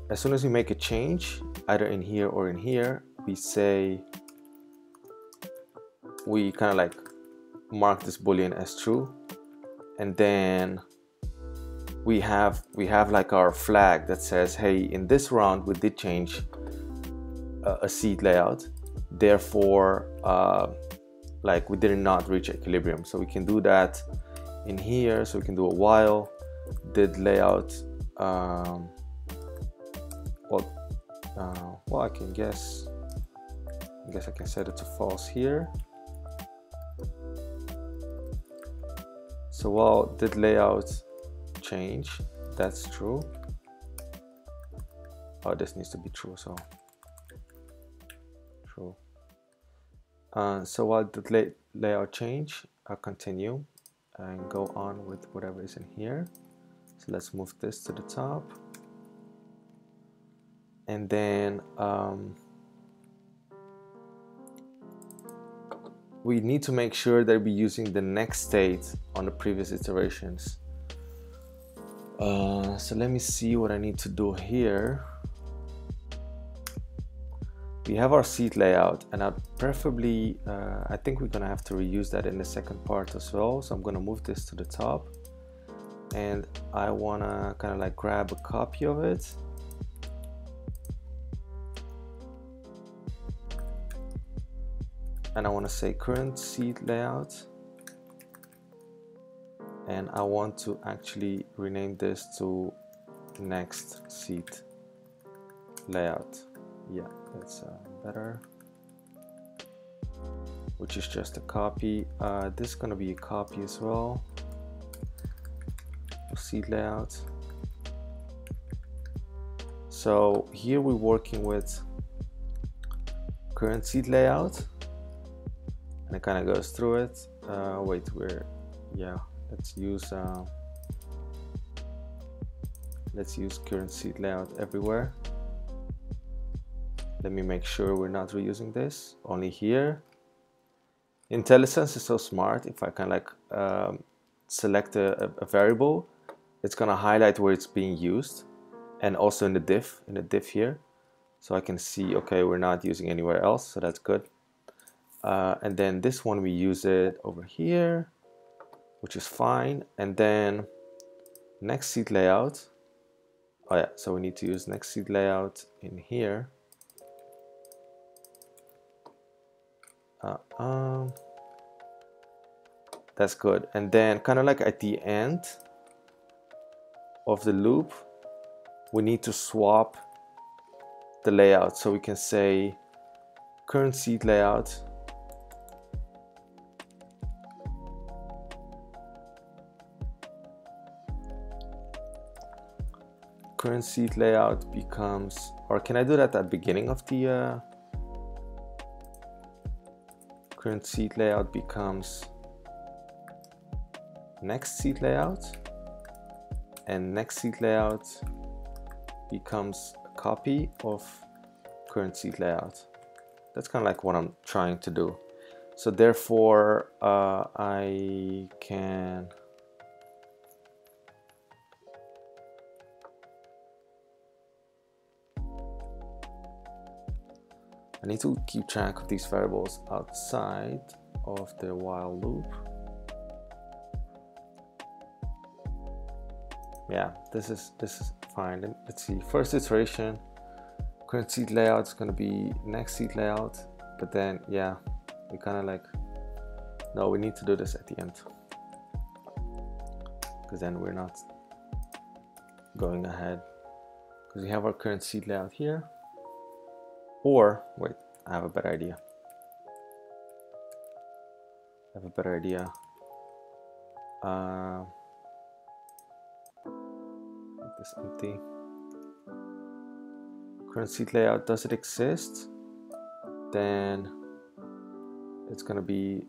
as soon as we make a change either in here or in here we say we kind of like mark this boolean as true and then we have we have like our flag that says hey in this round we did change a, a seed layout. Therefore uh, like we did not reach equilibrium. So we can do that in here. So we can do a while. Did layout um, well uh, well I can guess I guess I can set it to false here. So while did layout change that's true. Oh this needs to be true so. True. Uh, so while the lay layout change I'll continue and go on with whatever is in here. So let's move this to the top. And then um, we need to make sure that we're using the next state on the previous iterations. Uh, so let me see what I need to do here. We have our seat layout and I'd preferably uh, I think we're gonna have to reuse that in the second part as well. So I'm gonna move this to the top and I wanna kind of like grab a copy of it and I want to say current seat layout. And I want to actually rename this to next seat layout. Yeah that's uh, better. Which is just a copy. Uh, this is gonna be a copy as well. Seat layout. So here we're working with current seat layout and it kind of goes through it. Uh, wait we're yeah let's use uh, let's use current seat layout everywhere. Let me make sure we're not reusing this. Only here. IntelliSense is so smart. If I can like um, select a, a, variable it's gonna highlight where it's being used and also in the diff in the diff here. So I can see okay we're not using anywhere else. So that's good uh, and then this one we use it over here which is fine. And then next seat layout. Oh yeah so we need to use next seat layout in here. Uh, um, that's good. And then kind of like at the end of the loop we need to swap the layout. So we can say current seat layout current seat layout becomes, or can I do that at beginning of the uh, current seat layout becomes next seat layout and next seat layout becomes a copy of current seat layout. That's kind of like what I'm trying to do. So therefore, uh, I can I need to keep track of these variables outside of the while loop. Yeah, this is this is fine. Let's see. First iteration, current seat layout is gonna be next seat layout, but then yeah, we kind of like no, we need to do this at the end because then we're not going ahead because we have our current seat layout here or, wait, I have a better idea. I have a better idea. Uh, make this empty. Current seat layout, does it exist? Then it's gonna be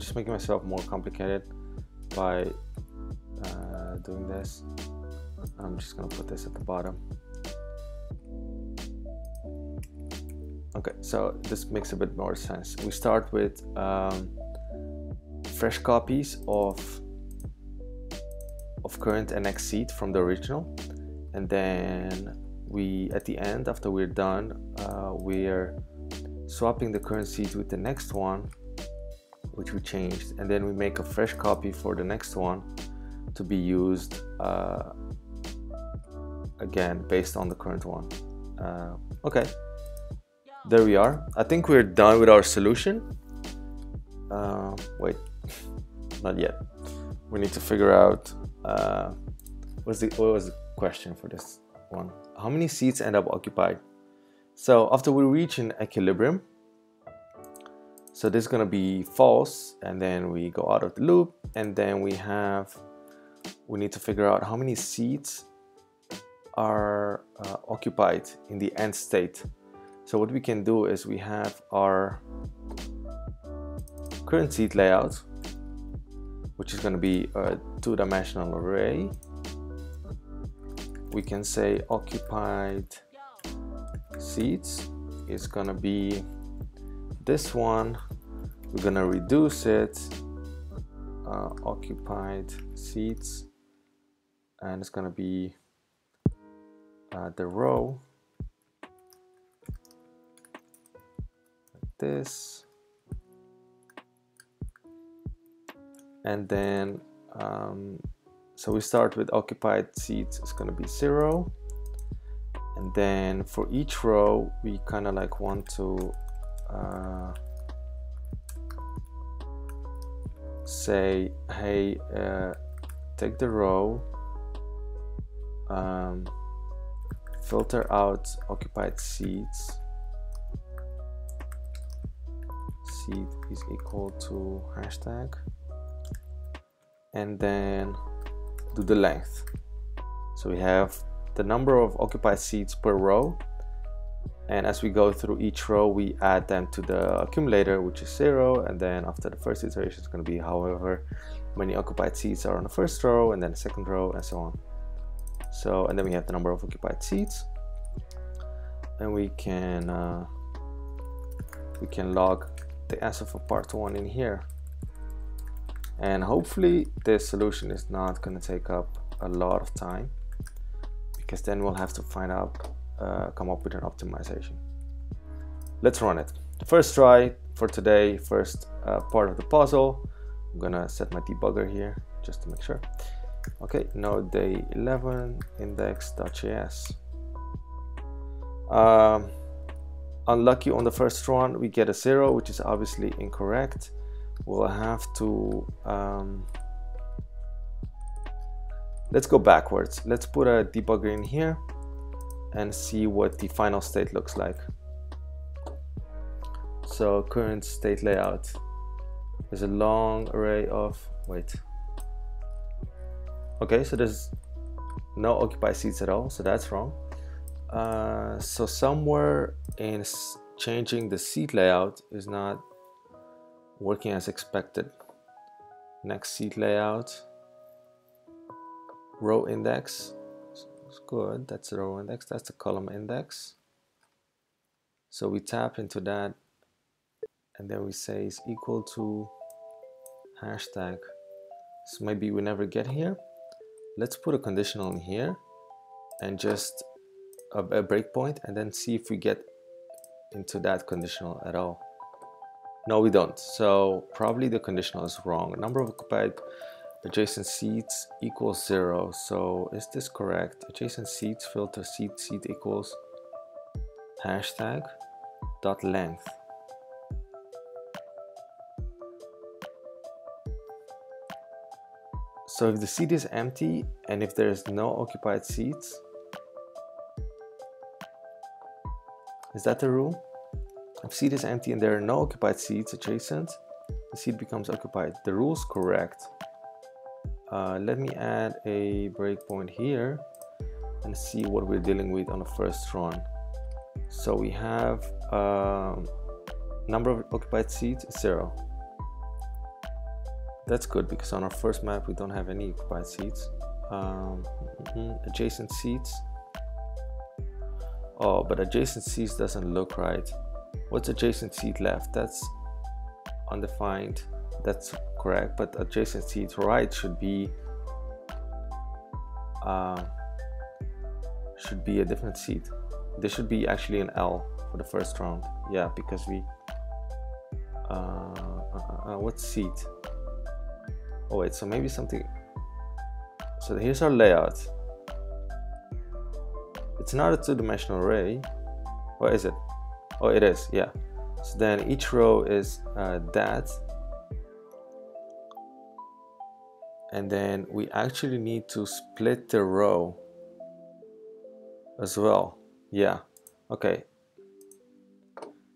just making myself more complicated by uh, doing this. I'm just gonna put this at the bottom. Okay, so this makes a bit more sense. We start with um, fresh copies of of current NX seed from the original, and then we at the end after we're done, uh, we're swapping the current seed with the next one, which we changed, and then we make a fresh copy for the next one to be used uh, again based on the current one. Uh, okay, there we are. I think we're done with our solution. Uh, wait, not yet. We need to figure out uh, what's the what was the question for this one? How many seats end up occupied? So after we reach an equilibrium, so this is gonna be false, and then we go out of the loop, and then we have we need to figure out how many seats are uh, occupied in the end state. So what we can do is we have our current seat layout, which is going to be a two-dimensional array. We can say occupied seats is going to be this one. We're to reduce it, uh, occupied seats, and it's to be uh, the row like this and then um, so we start with occupied seats it's to be zero and then for each row we kind of like want to uh, say hey uh, take the row um, filter out occupied seats. Seat is equal to hashtag. And then do the length. So we have the number of occupied seats per row and as we go through each row we add them to the accumulator which is zero. And then after the first iteration it's going to be however many occupied seats are on the first row and then the second row and so on. So and then we have the number of occupied seats. And we can uh, we can log the answer for part one in here. And hopefully this solution is not going to take up a lot of time because then we'll have to find out uh, come up with an optimization. Let's run it. The first try for today first uh, part of the puzzle. I'm gonna set my debugger here just to make sure. Okay node day 11 index.js um, unlucky on the first run we get a zero which is obviously incorrect. We'll have to um, let's go backwards. Let's put a debugger in here and see what the final state looks like. So current state layout is a long array of wait. Okay so there's no occupied seats at all so that's wrong. Uh, so somewhere in changing the seat layout is not working as expected. Next seat layout row index good that's the row index that's the column index. So we tap into that and then we say is equal to hashtag. So maybe we never get here. Let's put a conditional in here and just a, a breakpoint and then see if we get into that conditional at all. No we don't. So probably the conditional is wrong. Number of occupied adjacent seats equals zero so is this correct adjacent seats filter seat seat equals hashtag dot length So if the seat is empty and if there is no occupied seats, is that the rule? If seat is empty and there are no occupied seats adjacent, the seat becomes occupied. The rule is correct. Uh, let me add a breakpoint here and see what we're dealing with on the first run. So we have um, number of occupied seats zero. that's good because on our first map we don't have any occupied seats. Um, mm-hmm, adjacent seats. Oh, but adjacent seats doesn't look right. What's adjacent seat left? That's undefined. That's correct, but adjacency to right should be uh, should be a different seat. This should be actually an L for the first round. Yeah, because we uh, uh, uh, what seat? Oh wait, so maybe something. So here's our layout. It's not a two-dimensional array. What is it? Oh, it is, yeah. So then each row is uh, that. And then we actually need to split the row as well. Yeah, okay.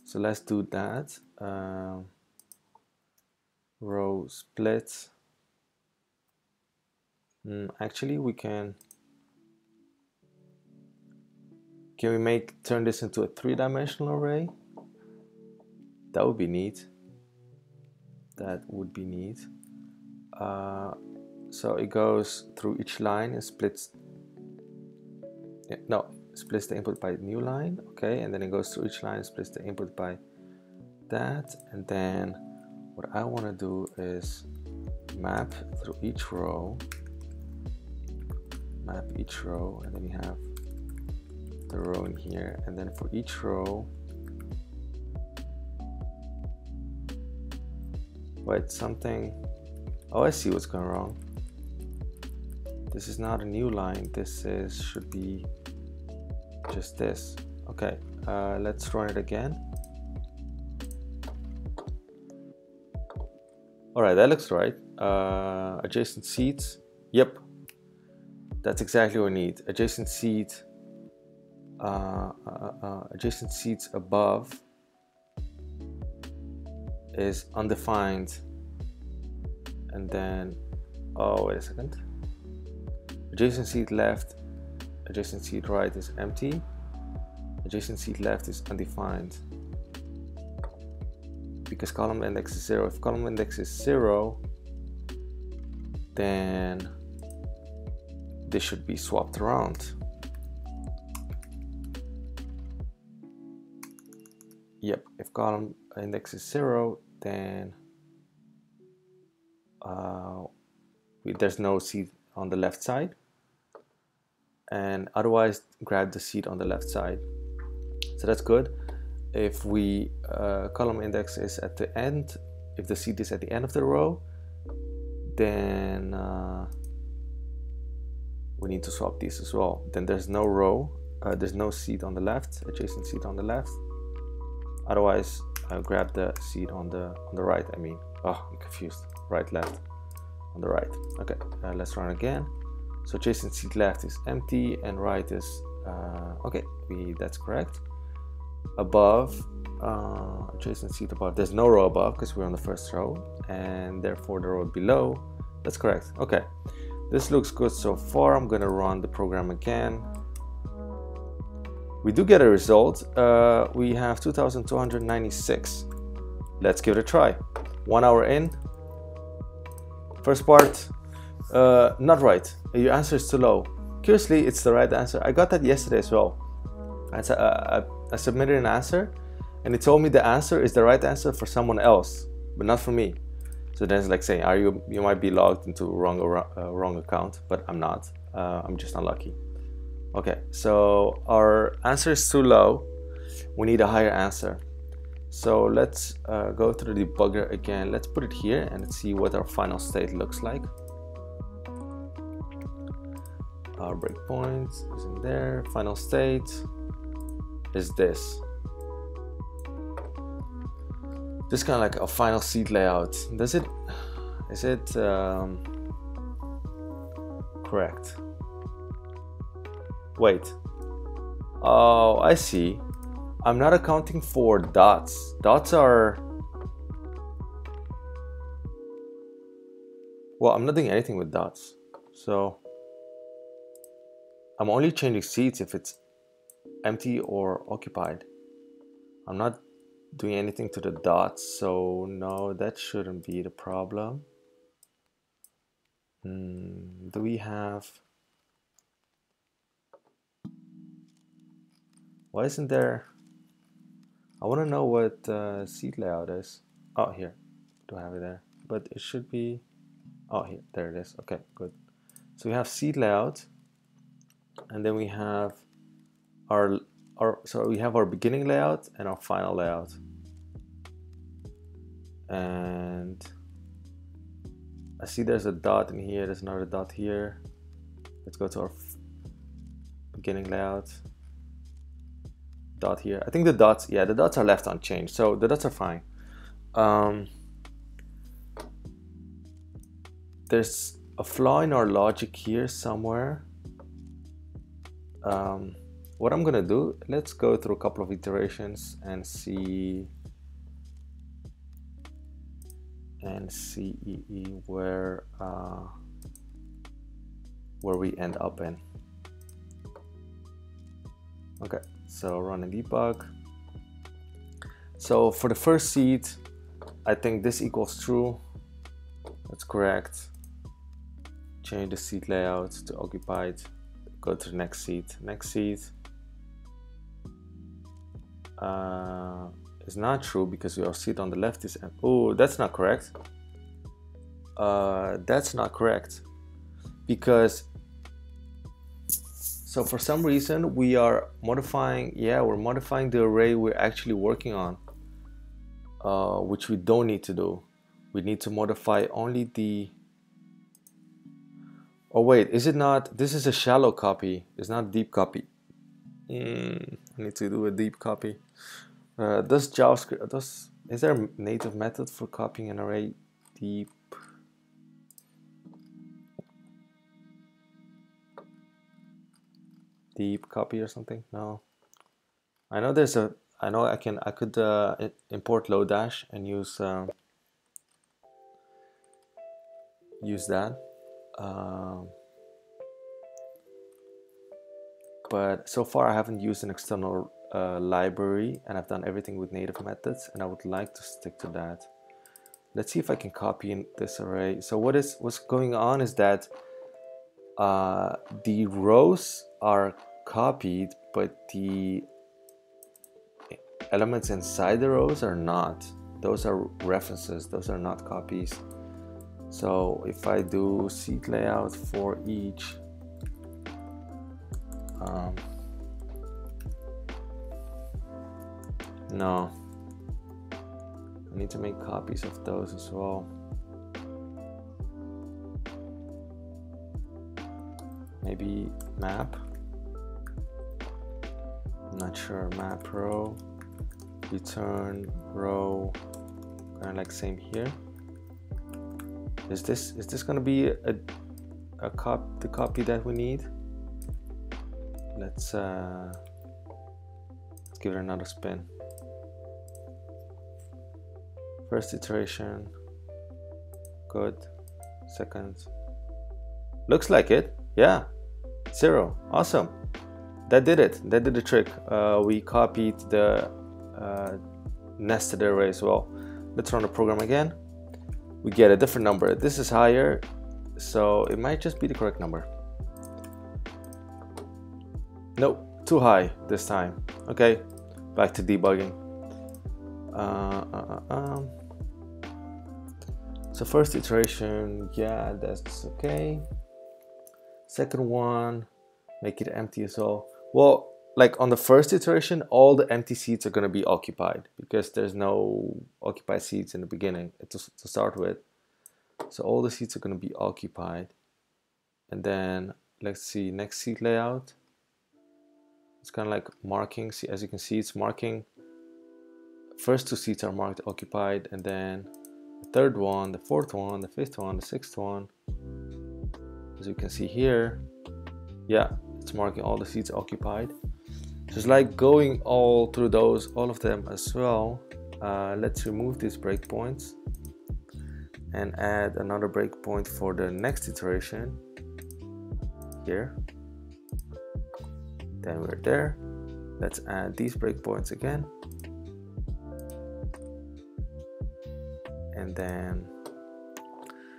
So let's do that. Um, row split. Mm, actually, we can Can we make turn this into a three-dimensional array? That would be neat. That would be neat. Uh, so it goes through each line and splits. Yeah, no, splits the input by new line. Okay, and then it goes through each line and splits the input by that. And then what I want to do is map through each row. Map each row, and then you have the row in here and then for each row wait something oh I see what's going wrong this is not a new line. This is should be just this. Okay uh, let's run it again. All right that looks right. Uh, adjacent seats. Yep. That's exactly what we need. Adjacent seat uh, uh, uh, adjacent seats above is undefined. And then oh wait a second adjacent seat left adjacent seat right is empty. Adjacent seat left is undefined. Because column index is zero. If column index is zero then this should be swapped around. Yep, if column index is zero, then uh, there's no seat on the left side. And otherwise, grab the seat on the left side. So that's good. If we uh, column index is at the end, if the seat is at the end of the row, then uh, we need to swap these as well. Then there's no row, uh, there's no seat on the left, adjacent seat on the left, otherwise I'll grab the seat on the on the right I mean oh I'm confused right left on the right okay uh, let's run again so adjacent seat left is empty and right is uh, okay we that's correct above uh, seat above there's no row above because we're on the first row and therefore the row below that's correct okay this looks good so far I'm gonna run the program again we do get a result. Uh, we have 2,296. Let's give it a try. One hour in. First part, uh, not right. Your answer is too low. Curiously, it's the right answer. I got that yesterday as well. I, uh, I submitted an answer and it told me the answer is the right answer for someone else, but not for me. So then it's like saying, "Are you? You might be logged into wrong uh, wrong account, but I'm not. Uh, I'm just unlucky." Okay, so our answer is too low. We need a higher answer. So let's uh, go through the debugger again. Let's put it here and see what our final state looks like. Our breakpoint is in there. Final state is this. This kind of like a final seat layout. Does it? Is it um, correct? Wait. Oh, I see. I'm not accounting for dots. Dots are... Well, I'm not doing anything with dots. So... I'm only changing seats if it's empty or occupied. I'm not doing anything to the dots, so no, that shouldn't be the problem. mm, do we have why isn't there I want to know what uh, seat layout is oh here do I have it there but it should be oh here there it is okay good so we have seat layout and then we have our our so we have our beginning layout and our final layout. And I see there's a dot in here there's another dot here. Let's go to our beginning layout. Dot here. I think the dots yeah the dots are left unchanged so the dots are fine. Um, there's a flaw in our logic here somewhere um, what I'm gonna do let's go through a couple of iterations and see and see where uh, where we end up in. Okay so run a debug. So for the first seat I think this equals true. That's correct. Change the seat layout to occupied go to the next seat. Next seat uh, is not true because your seat on the left is oh that's not correct. Uh, that's not correct because so for some reason we are modifying yeah we're modifying the array we're actually working on uh, which we don't need to do. We need to modify only the Oh wait, is it not? This is a shallow copy. It's not deep copy. Mm, I need to do a deep copy. Uh, does JavaScript does is there a native method for copying an array deep? Deep copy or something? No. I know there's a. I know I can. I could uh, import Lodash and use um, use that. Um, but so far I haven't used an external uh, library and I've done everything with native methods and I would like to stick to that. Let's see if I can copy in this array. So what is what's going on is that uh, the rows are copied, but the elements inside the rows are not. Those are references, those are not copies. So if I do seat layout for each, um, no, I need to make copies of those as well. Maybe map. I'm not sure. Map row, return row, kind of like same here. Is this is this gonna be a a cop the copy that we need? Let's uh, let's give it another spin. First iteration, good. Second, looks like it. Yeah, zero. Awesome. That did it. That did the trick. Uh, we copied the uh, nested array as well. Let's run the program again we get a different number. This is higher, so it might just be the correct number. Nope, too high this time. Okay, back to debugging. Uh, uh, uh, um. So first iteration, yeah, that's okay. Second one, make it empty as well. Well, like on the first iteration, all the empty seats are going to be occupied because there's no occupied seats in the beginning to, to start with. So all the seats are going to be occupied. And then let's see, next seat layout. It's kind of like marking. See, as you can see, it's marking. First two seats are marked occupied, and then the third one, the fourth one, the fifth one, the sixth one. As you can see here, yeah, it's marking all the seats occupied just like going all through those all of them as well uh, let's remove these breakpoints and add another breakpoint for the next iteration here. Then we're there. Let's add these breakpoints again. And then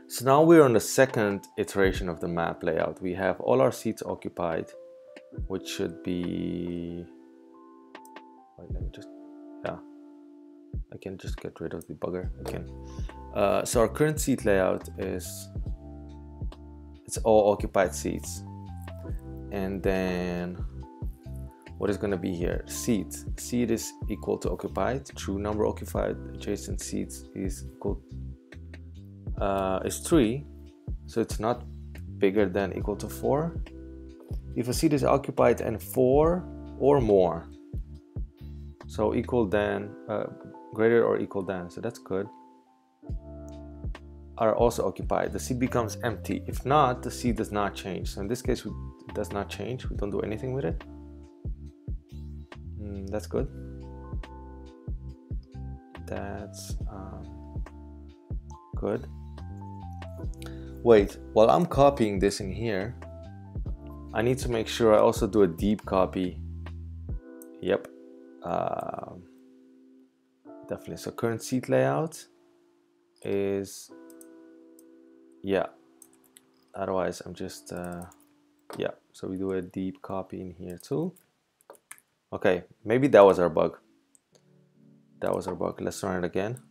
So now we're on the second iteration of the map layout. We have all our seats occupied, which should be, wait, let me just, yeah, I can just get rid of the bugger. Can. Uh, so our current seat layout is, it's all occupied seats. And then what is going to be here? Seat. Seat is equal to occupied. True number occupied adjacent seats is equal uh, is 3. So it's not bigger than equal to 4. If a seat is occupied and 4 or more. So equal than, uh, greater or equal than. So that's good. Are also occupied. The seat becomes empty. If not, the seat does not change. So in this case, it does not change. We don't do anything with it that's good. That's um, good. Wait, while I'm copying this in here, I need to make sure I also do a deep copy. Yep. Uh, definitely. So current seat layout is, yeah. Otherwise, I'm just, uh, yeah. So we do a deep copy in here too. Okay, maybe that was our bug. That was our bug. Let's run it again.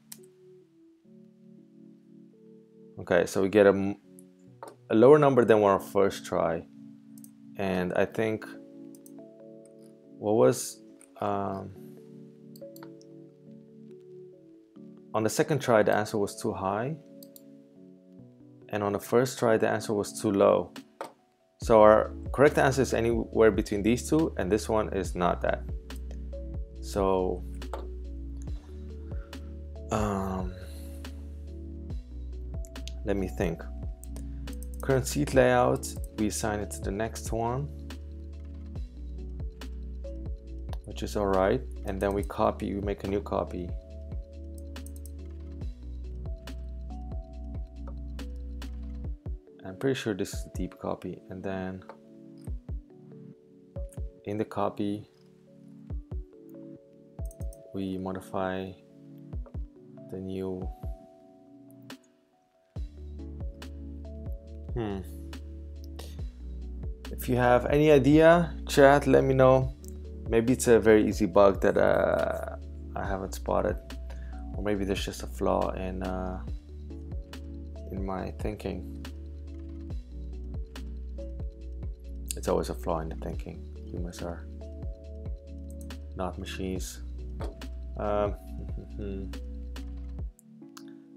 Okay, so we get a, a lower number than our first try. And I think, what was, um, on the second try, the answer was too high. And on the first try, the answer was too low. So our correct answer is anywhere between these two, and this one is not that. So, um, let me think. Current seat layout, we assign it to the next one, which is all right. And then we copy, we make a new copy. I'm pretty sure this is a deep copy. And then in the copy we modify the new hmm. If you have any idea chat let me know. Maybe it's a very easy bug that uh, I haven't spotted. Or maybe there's just a flaw in uh, in my thinking. It's always a flaw in the thinking. Humans are not machines. Um,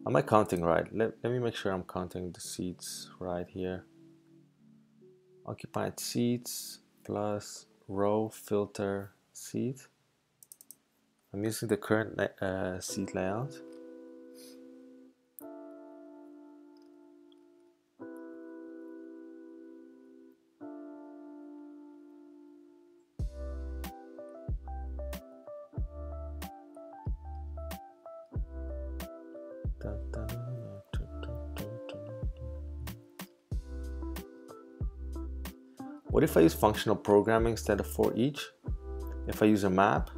am I counting right? Let, let me make sure I'm counting the seats right here. Occupied seats plus row filter seat. I'm using the current uh, seat layout. What if I use functional programming instead of for each? If I use a map?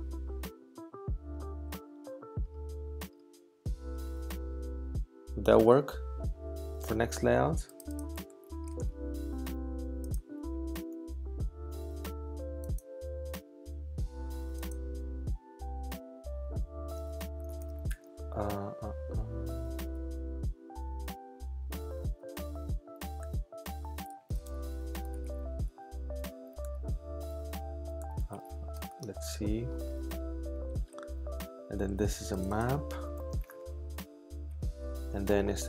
Would that work for next layout?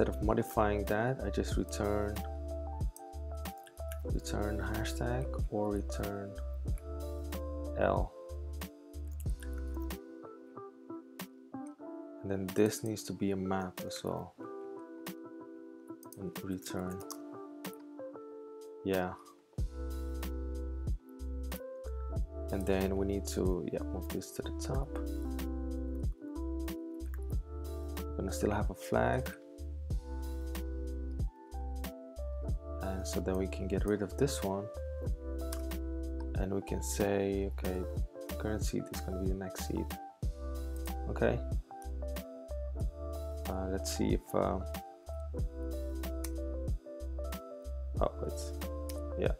Instead of modifying that I just return return hashtag or return L. And then this needs to be a map as well. And return. Yeah. And then we need to yeah move this to the top. Gonna still have a flag so then we can get rid of this one and we can say okay current seat is going to be the next seat okay uh, let's see if uh, Oh, it's yeah.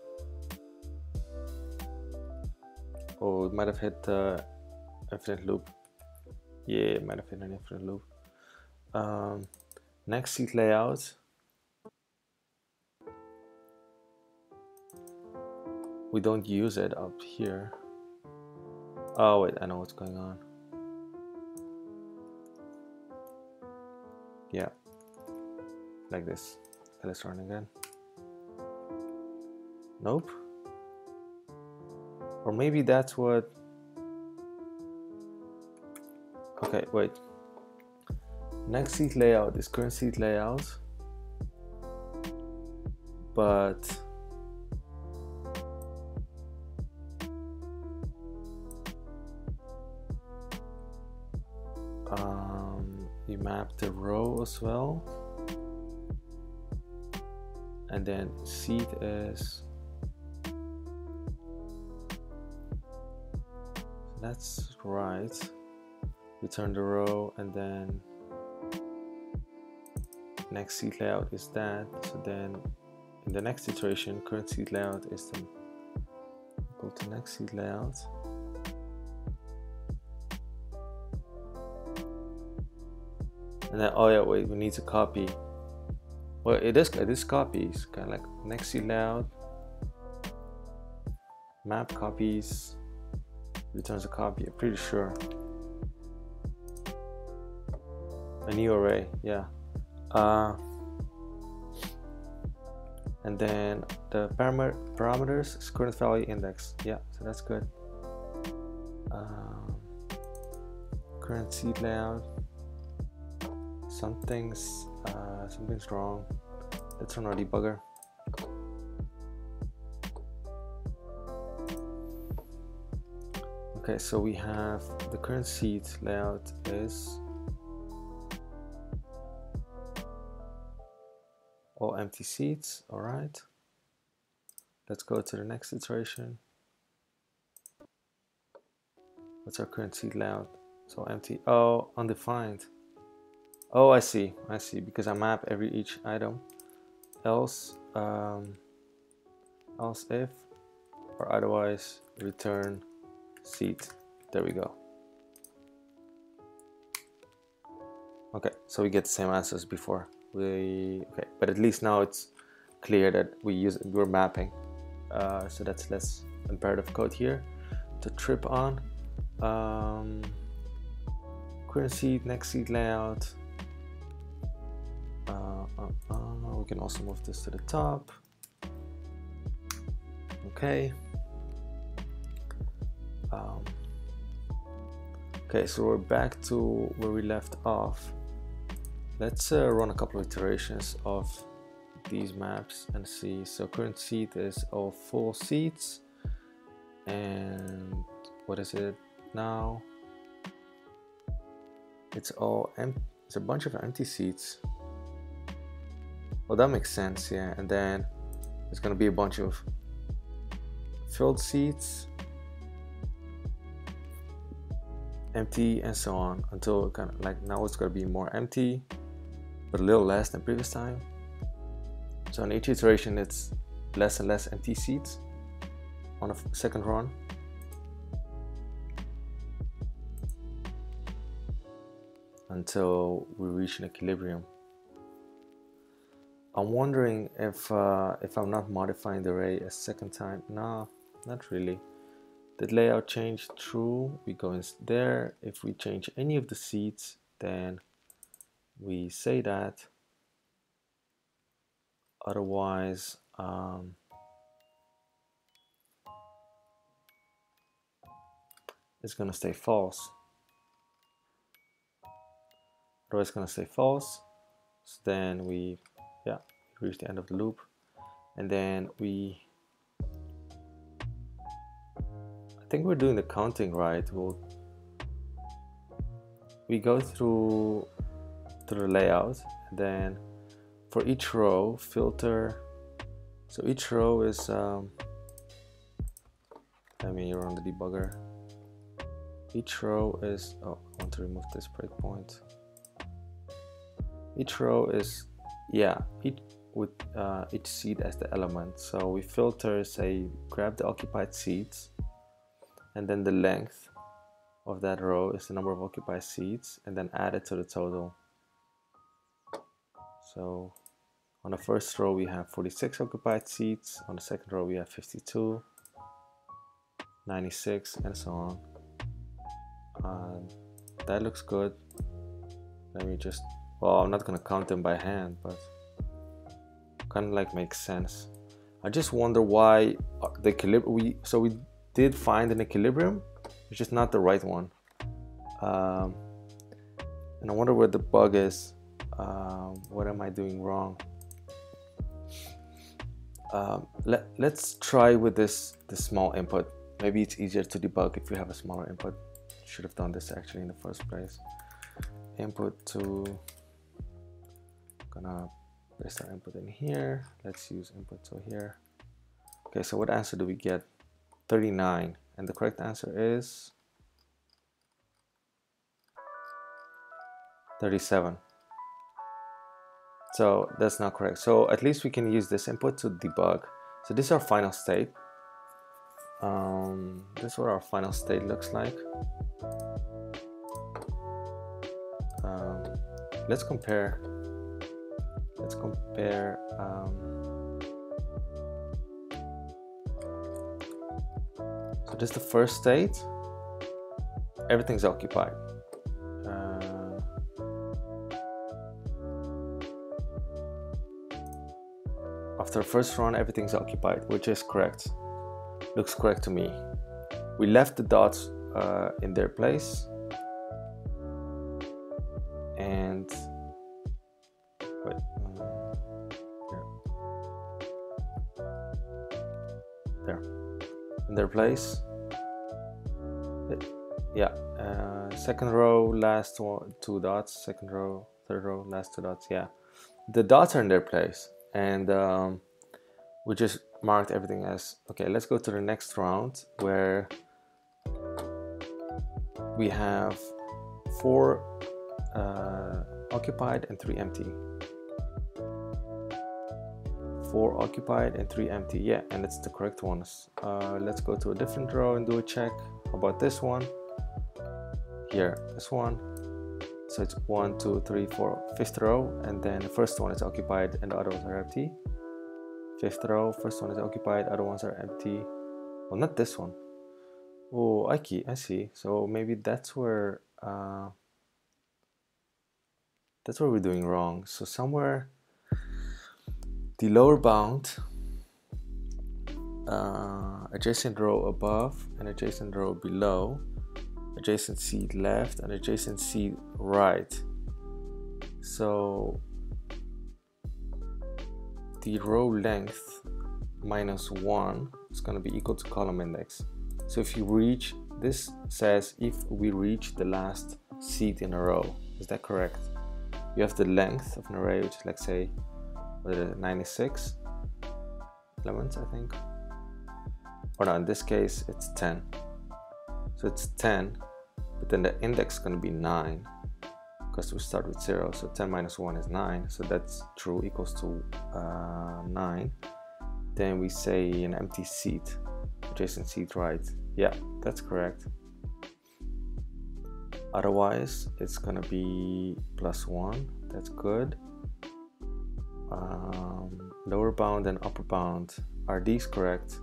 Oh, it might have hit the infinite loop. Yeah, it might have hit an infinite loop. Um, next seat layout. We don't use it up here. Oh wait, I know what's going on. Yeah, like this. Let's run again. Nope. Or maybe that's what... Okay, wait. Next seat layout is current seat layout. But... as well. And then seat is that's right. Return the row and then next seat layout is that. So then in the next iteration current seat layout is the go to next seat layout and then oh yeah wait we need to copy well it is it is copies kind of like next seat layout map copies returns a copy, I'm pretty sure. A new array, yeah. Uh, and then the param parameters is current value index. Yeah, so that's good. Um, current seed layout. Something's uh, something's wrong. Let's run our debugger. Okay, so we have the current seat layout is all empty seats, all right. Let's go to the next iteration. What's our current seat layout? So empty, oh, undefined. Oh, I see, I see, because I map every each item. Else, um, else if, or otherwise return seat. There we go. Okay so we get the same answers before. We okay but at least now it's clear that we use we're mapping. Uh, so that's less imperative code here to trip on. Um, current seat next seat layout can also move this to the top. Okay. Um, okay so we're back to where we left off. Let's uh, run a couple of iterations of these maps and see. So current seat is all full seats and what is it now? It's all empty it's a bunch of empty seats well that makes sense yeah. And then there's gonna be a bunch of filled seats empty and so on until kind of like now it's going to be more empty but a little less than previous time. So on each iteration it's less and less empty seats on a second run. Until we reach an equilibrium I'm wondering if uh, if I'm not modifying the array a second time. No not really. The layout change true we go in there. If we change any of the seats then we say that. Otherwise um, it's gonna stay false. Otherwise it's gonna stay false. So then we reach the end of the loop. And then we I think we're doing the counting right. We'll we go through through the layout. And then for each row filter. So each row is um, let me run the debugger. Each row is oh I want to remove this breakpoint. Each row is yeah each, with uh, each seed as the element. So we filter, say, grab the occupied seeds, and then the length of that row is the number of occupied seeds, and then add it to the total. So on the first row we have 46 occupied seats, on the second row we have 52, 96, and so on. That looks good. Let me just, well, I'm not gonna count them by hand, but kind of like makes sense. I just wonder why uh, the equilibrium, we, so we did find an equilibrium, it's just not the right one. Um, and I wonder where the bug is. Um, what am I doing wrong? Um, let, let's try with this, this small input. Maybe it's easier to debug if you have a smaller input. Should have done this actually in the first place. Input to, gonna paste our input in here. Let's use input to here. Okay, so what answer do we get? 39. And the correct answer is 37. So that's not correct. So at least we can use this input to debug. So this is our final state. Um, this is what our final state looks like. Um, let's compare. Let's compare. Um, so this is the first state. Everything's occupied. After first run, everything's occupied, which is correct. Looks correct to me. We left the dots uh, in their place. Place. Yeah, uh, second row, last one, two dots. Second row, third row, last two dots. Yeah, the dots are in their place and um, we just marked everything as okay let's go to the next round where we have four uh, occupied and three empty four occupied and three empty. Yeah and it's the correct ones. Uh, let's go to a different row and do a check. How about this one? Here this one. So it's one two three four fifth row and then the first one is occupied and the other ones are empty. Fifth row first one is occupied other ones are empty. Well not this one. Oh I see I see. So maybe that's where uh, that's where we're doing wrong. So somewhere the lower bound uh, adjacent row above and adjacent row below adjacent seed left and adjacent seed right. So the row length minus 1 is going to be equal to column index. So if you reach this says if we reach the last seed in a row. Is that correct? You have the length of an array which is let's say 96 elements I think. Or no in this case it's 10 so it's 10 but then the index is going to be 9 because we start with 0 so 10 minus 1 is 9 so that's true equals to uh, 9 then we say an empty seat adjacent seat right? Yeah that's correct. Otherwise it's gonna be plus 1 that's good um, lower bound and upper bound. Are these correct?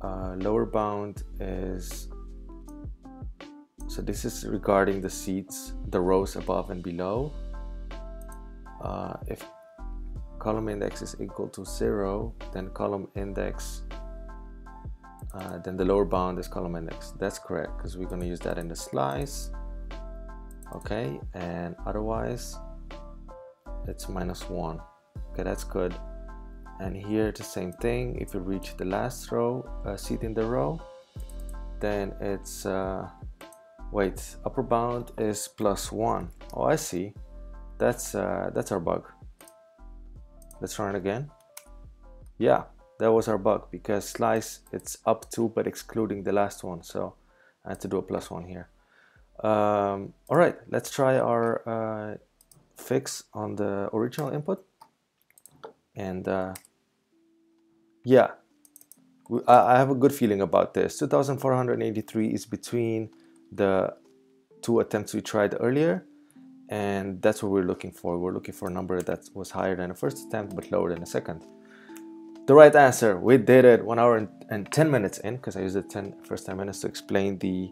Uh, lower bound is so this is regarding the seats the rows above and below. Uh, if column index is equal to zero then column index uh, then the lower bound is column index. That's correct because we're going to use that in the slice okay and otherwise it's minus one. Okay that's good. And here the same thing. If you reach the last row uh, seat in the row then it's uh, wait upper bound is plus one. Oh, I see. That's uh, that's our bug. Let's run it again. Yeah that was our bug because slice it's up to but excluding the last one. So I had to do a plus one here um, all right let's try our uh, fix on the original input. And uh, yeah, I have a good feeling about this. 2483 is between the two attempts we tried earlier and that's what we're looking for. We're looking for a number that was higher than the first attempt but lower than the second. The right answer, we did it one hour and, and 10 minutes in because I used the 10, first 10 minutes to explain the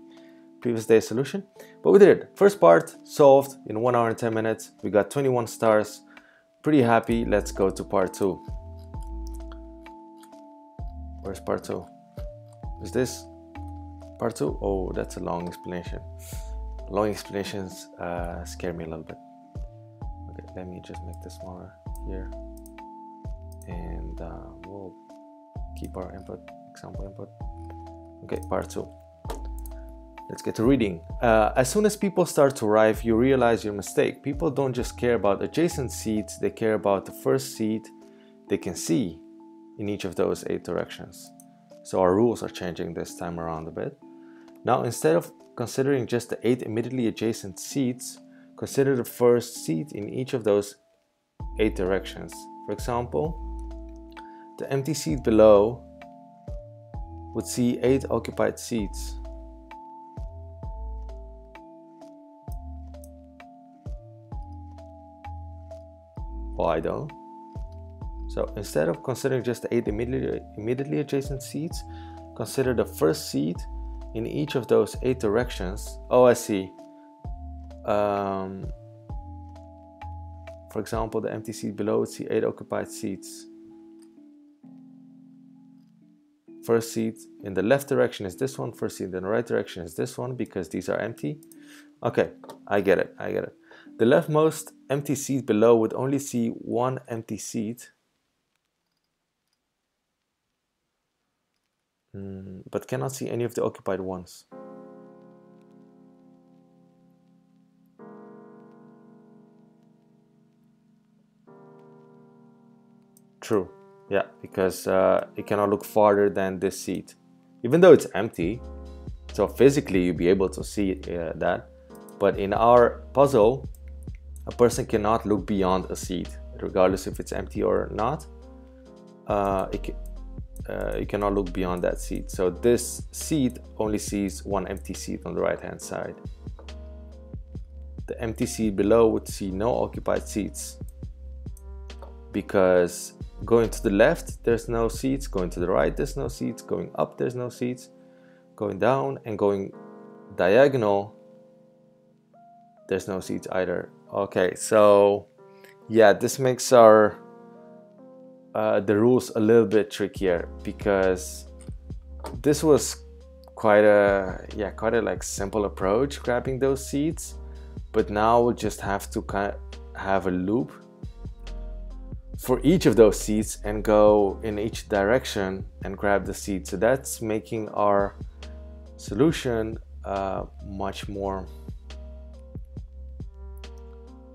previous day's solution. But we did it. First part solved in one hour and 10 minutes. We got 21 stars. Pretty happy. Let's go to part two. Where's part two? Is this part two? Oh, that's a long explanation. Long explanations uh, scare me a little bit. Okay, let me just make this smaller here. And uh, we'll keep our input, example input. Okay, part two. Let's get to reading. Uh, as soon as people start to arrive, you realize your mistake. People don't just care about adjacent seats, they care about the first seat they can see in each of those eight directions. So our rules are changing this time around a bit. Now, instead of considering just the eight immediately adjacent seats, consider the first seat in each of those eight directions. For example, the empty seat below would see eight occupied seats. So instead of considering just the eight immediately, immediately adjacent seats, consider the first seat in each of those eight directions. Oh, I see. Um, for example, the empty seat below would see eight occupied seats. First seat in the left direction is this one, first seat in the right direction is this one because these are empty. Okay, I get it, I get it. The leftmost empty seat below would only see one empty seat mm, but cannot see any of the occupied ones. True, yeah, because uh, it cannot look farther than this seat, even though it's empty. So physically, you'll be able to see uh, that, but in our puzzle, a person cannot look beyond a seat, regardless if it's empty or not. Uh, it, uh, you cannot look beyond that seat. So this seat only sees one empty seat on the right hand side. The empty seat below would see no occupied seats because going to the left there's no seats, going to the right there's no seats, going up there's no seats, going down and going diagonal there's no seats either. Okay, so yeah, this makes our uh, the rules a little bit trickier because this was quite a yeah quite a like simple approach grabbing those seeds but now we'll just have to kind of have a loop for each of those seeds and go in each direction and grab the seed. So that's making our solution uh, much more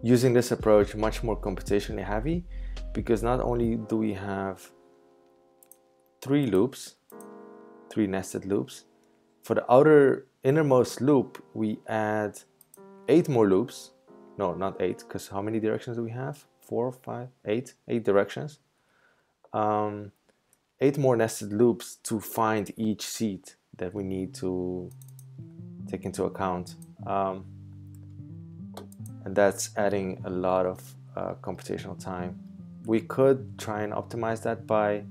using this approach much more computationally heavy because not only do we have three loops, three nested loops, for the outer innermost loop, we add eight more loops. No, not eight, because how many directions do we have? Four, five, eight, eight directions. Um, eight more nested loops to find each seed that we need to take into account. Um, and that's adding a lot of uh, computational time. We could try and optimize that by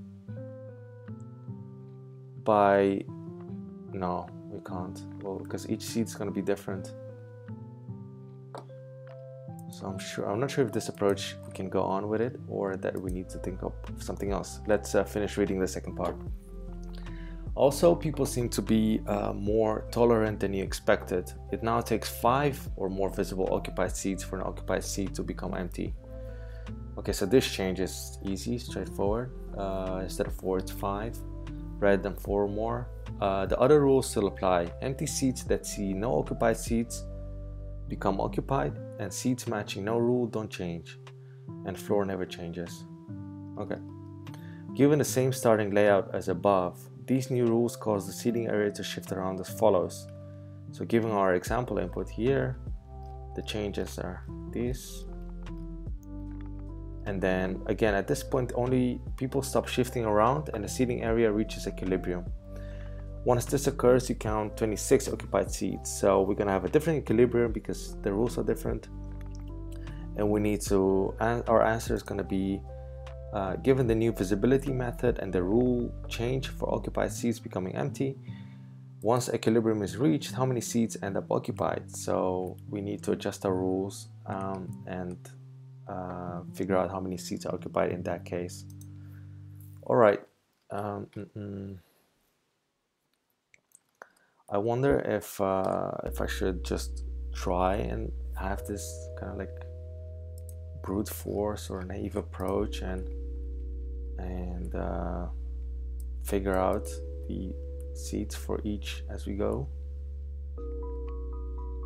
by no we can't. Well because each seed is going to be different. So I'm sure I'm not sure if this approach we can go on with it or that we need to think of something else. Let's uh, finish reading the second part also people seem to be uh, more tolerant than you expected it now takes five or more visible occupied seats for an occupied seat to become empty Okay, so this change is easy, straightforward. Uh, instead of 4, it's 5. Rather than 4 or more. Uh, the other rules still apply. Empty seats that see no occupied seats become occupied, and seats matching no rule don't change. And floor never changes. Okay. Given the same starting layout as above, these new rules cause the seating area to shift around as follows. So given our example input here, the changes are these and then again at this point only people stop shifting around and the seating area reaches equilibrium. Once this occurs you count 26 occupied seats so we're gonna have a different equilibrium because the rules are different. And we need to our answer is going to be uh, given the new visibility method and the rule change for occupied seats becoming empty once equilibrium is reached how many seats end up occupied so we need to adjust our rules um, and uh, figure out how many seats are occupied in that case all right um, mm -mm. I wonder if uh, if I should just try and have this kind of like brute force or naive approach and and uh, figure out the seats for each as we go.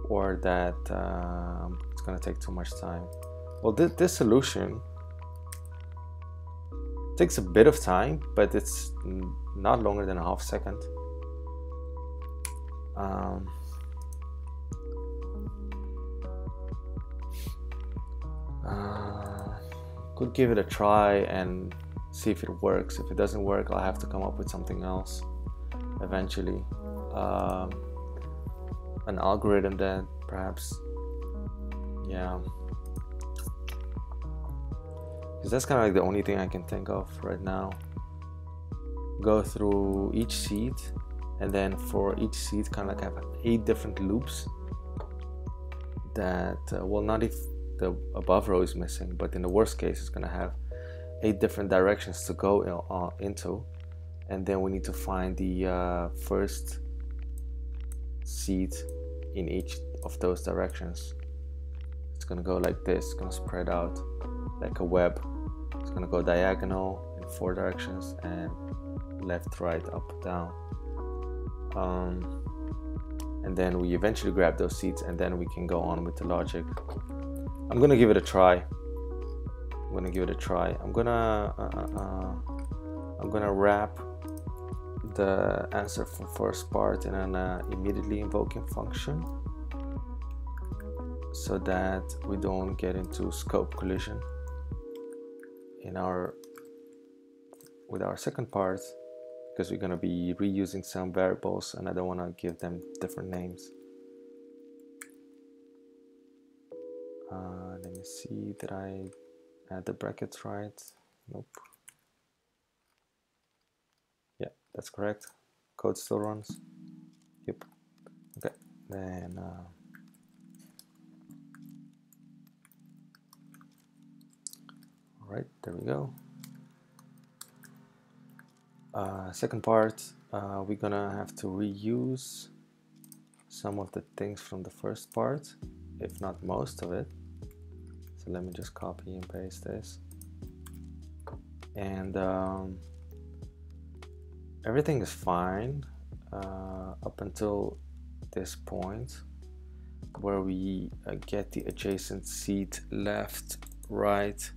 Or that um, it's gonna take too much time. Well this, this solution takes a bit of time but it's not longer than a half second. Um, Uh, could give it a try and see if it works. If it doesn't work, I'll have to come up with something else eventually. Um, an algorithm that perhaps, yeah. Because that's kind of like the only thing I can think of right now. Go through each seed, and then for each seed, kind of like have eight different loops that uh, will not if the above row is missing, but in the worst case, it's going to have eight different directions to go in, uh, into. And then we need to find the uh, first seed in each of those directions. It's to go like this, it's to spread out like a web. It's to go diagonal in four directions and left, right, up, down. Um, and then we eventually grab those seeds and then we can go on with the logic I'm gonna give it a try. I'm gonna give it a try. I'm gonna uh, uh, uh, I'm gonna wrap the answer for first part in an uh, immediately invoking function so that we don't get into scope collision in our with our second part because we're going to be reusing some variables and I don't want to give them different names. Uh, let me see, did I add the brackets right? Nope. Yeah, that's correct. Code still runs. Yep. Okay, then uh, all right, there we go. Uh, second part, uh, we're gonna have to reuse some of the things from the first part, if not most of it. So let me just copy and paste this. And um, everything is fine uh, up until this point where we uh, get the adjacent seat left, right,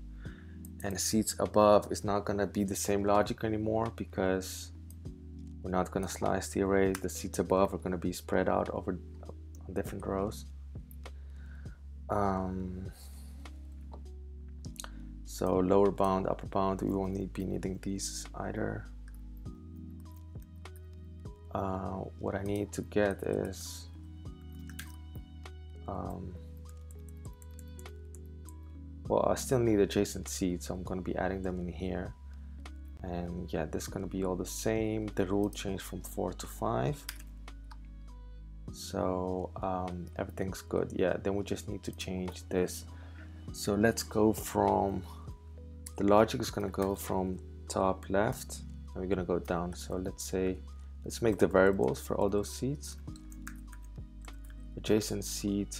and seats above is not gonna be the same logic anymore because we're not gonna slice the array. The seats above are gonna be spread out over different rows. Um, so lower bound, upper bound, we won't need, be needing these either. Uh, what I need to get is um, well I still need adjacent seeds so I'm going to be adding them in here. And yeah this is to be all the same. The rule changed from 4 to 5 so um, everything's good. Yeah then we just need to change this. So let's go from the logic is going to go from top left and we're going to go down. So let's say let's make the variables for all those seeds. Adjacent seed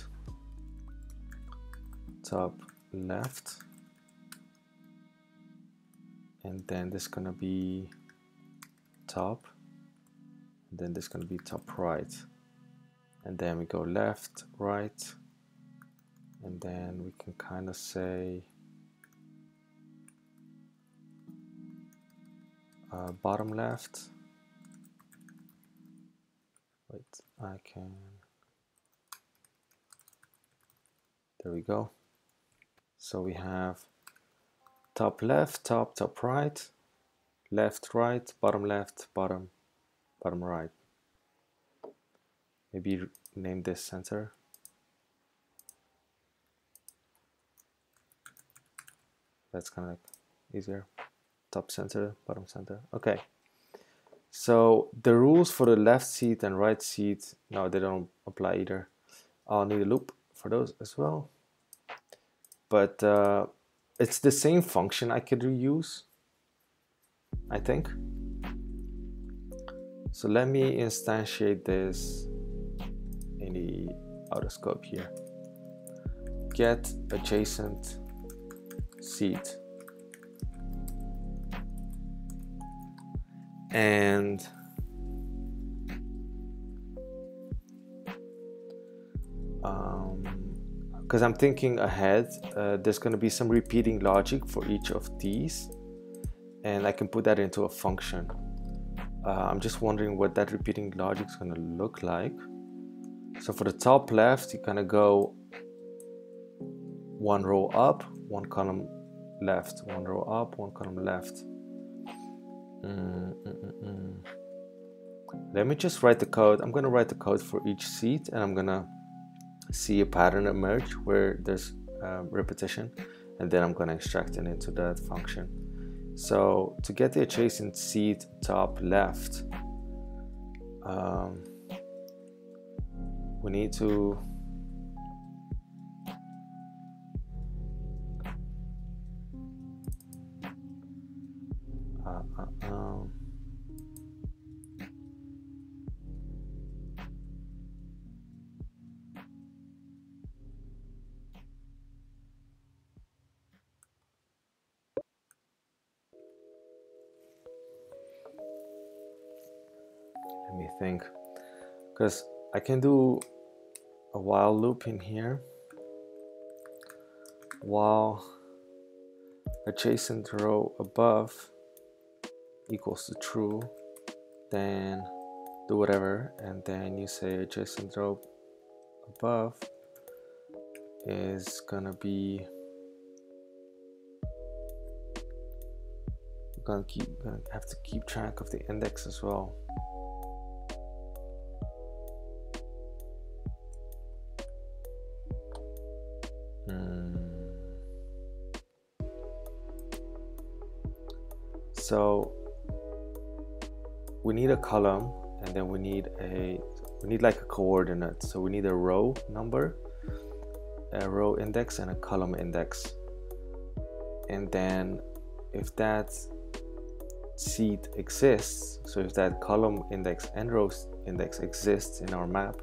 top left. And then this is gonna be top and then this is gonna be top right. And then we go left right. And then we can kind of say uh, bottom left wait I can there we go so we have top left, top, top right, left, right, bottom left, bottom, bottom right. Maybe name this center. That's kind of easier. Top center, bottom center. Okay. So the rules for the left seat and right seat, no, they don't apply either. I'll need a loop for those as well. But uh, it's the same function I could reuse, I think. So let me instantiate this in the outer scope here. Get adjacent seat. And because um, I'm thinking ahead, uh, there's going to be some repeating logic for each of these, and I can put that into a function. Uh, I'm just wondering what that repeating logic is going to look like. So for the top left, you kind of go one row up, one column left, one row up, one column left. Mm, mm, mm, Let me just write the code. I'm going to write the code for each seat and I'm going to see a pattern emerge where there's uh, repetition and then I'm going to extract it into that function. So to get the adjacent seat top left, um, we need to because I can do a while loop in here while adjacent row above equals to true then do whatever and then you say adjacent row above is gonna be gonna keep gonna have to keep track of the index as well we need a column and then we need a we need like a coordinate. So we need a row number a row index and a column index. And then if that seat exists so if that column index and row index exists in our map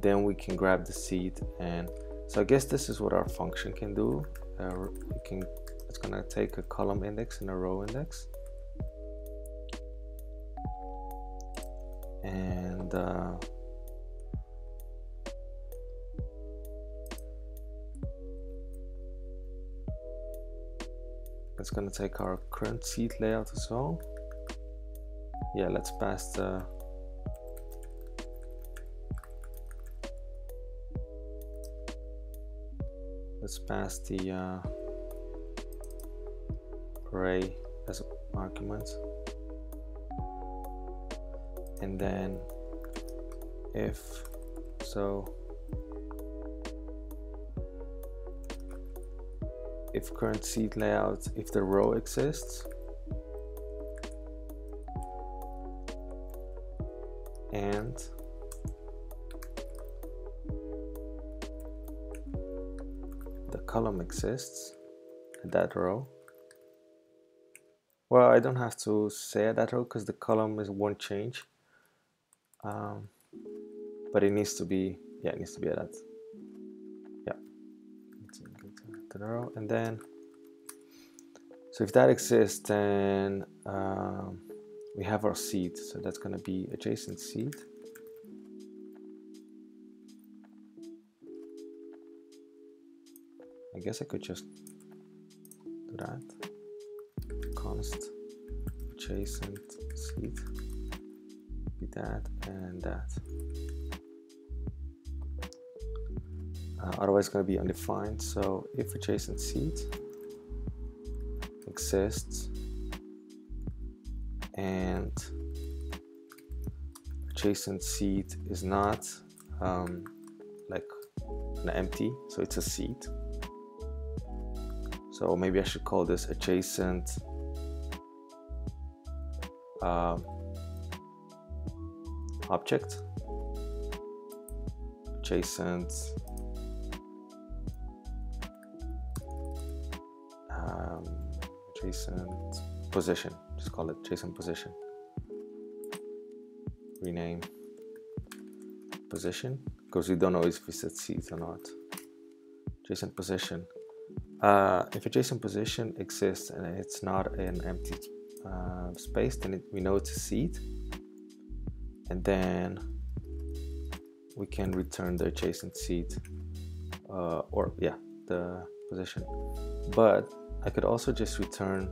then we can grab the seat and so I guess this is what our function can do. Uh, can it's gonna take a column index and a row index and uh, it's gonna take our current seed layout as well. Yeah let's pass the let's pass the uh, array as argument and then if so if current seat layout if the row exists and the column exists in that row well I don't have to say that row because the column is won't change um, but it needs to be yeah it needs to be at that. Yeah. And then so if that exists then um, we have our seed. So that's going to be adjacent seed. I guess I could just do that. Const adjacent seed that and that. Uh, otherwise, it's going to be undefined. So if adjacent seat, exists and adjacent seat is not um, like an empty so it's a seat so maybe I should call this adjacent uh, object adjacent. Um, adjacent position. Just call it adjacent position. Rename position. Because we don't know if it's at seeds or not. Adjacent position. Uh, if adjacent position exists and it's not an empty uh, space then it, we know it's a seed and then we can return the adjacent seat uh, or yeah the position. But I could also just return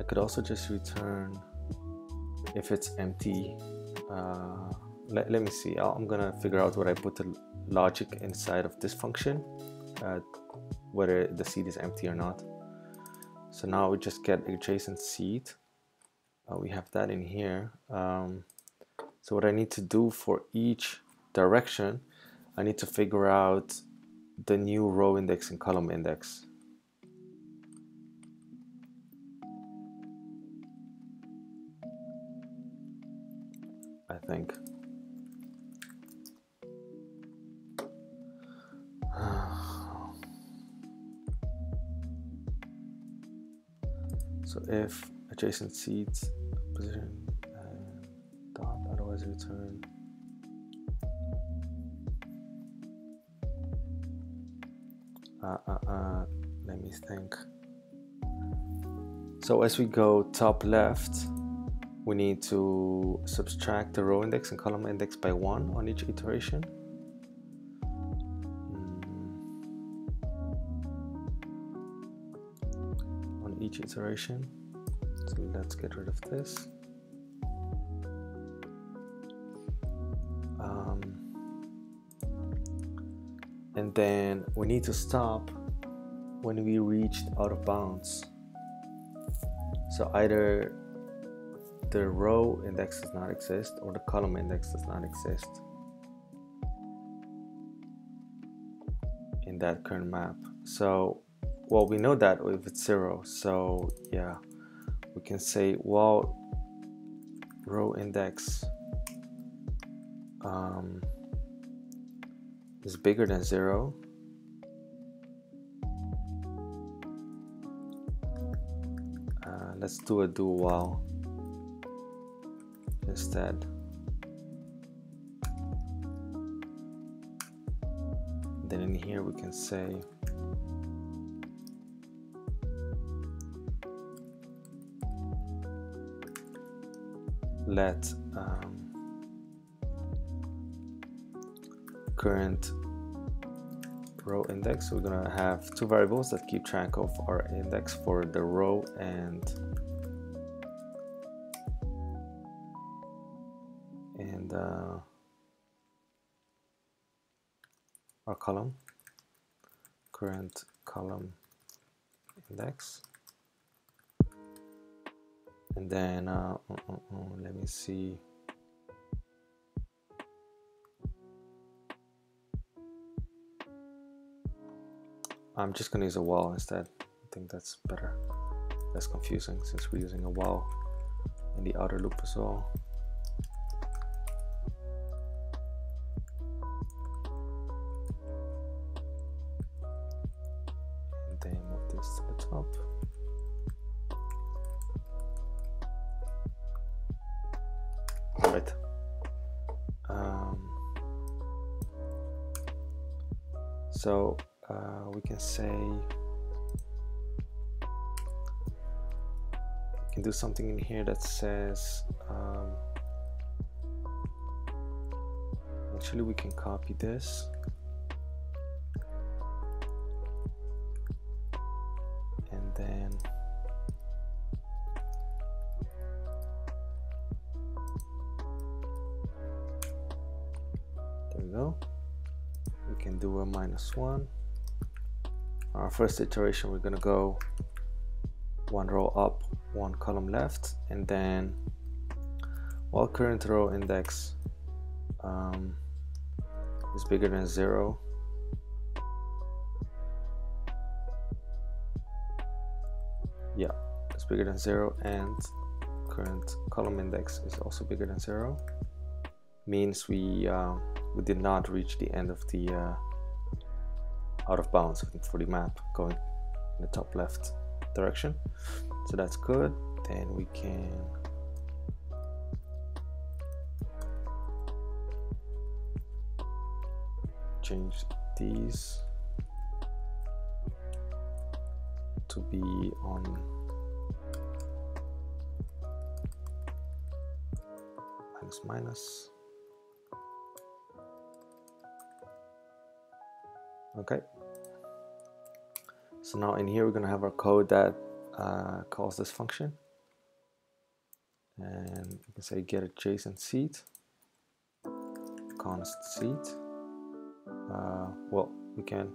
I could also just return if it's empty uh, let, let me see. I'm gonna figure out what I put the logic inside of this function uh, whether the seed is empty or not so now we just get adjacent seed. Uh, we have that in here. Um, so what I need to do for each direction I need to figure out the new row index and column index. I think So if adjacent seeds position and dot otherwise return uh, uh, uh, let me think. So as we go top left, we need to subtract the row index and column index by one on each iteration. Each iteration. So let's get rid of this. Um, and then we need to stop when we reached out of bounds. So either the row index does not exist or the column index does not exist in that current map. So well we know that if it's zero so yeah we can say well row index um, is bigger than zero. Uh, let's do a do while instead. Then in here we can say let um, current row index we're gonna have two variables that keep track of our index for the row and and uh, our column see. I'm just gonna use a while instead. I think that's better. Less confusing since we're using a while in the outer loop as well can say we can do something in here that says um, actually we can copy this. And then there we go. We can do a minus one first iteration we're gonna go one row up one column left and then while current row index um, is bigger than zero yeah it's bigger than zero and current column index is also bigger than zero means we uh, we did not reach the end of the uh, out of bounds for the map going in the top left direction. So that's good. Then we can change these to be on minus minus. Okay so now in here we're going to have our code that uh, calls this function. And you can say get adjacent seat const seat uh, well we can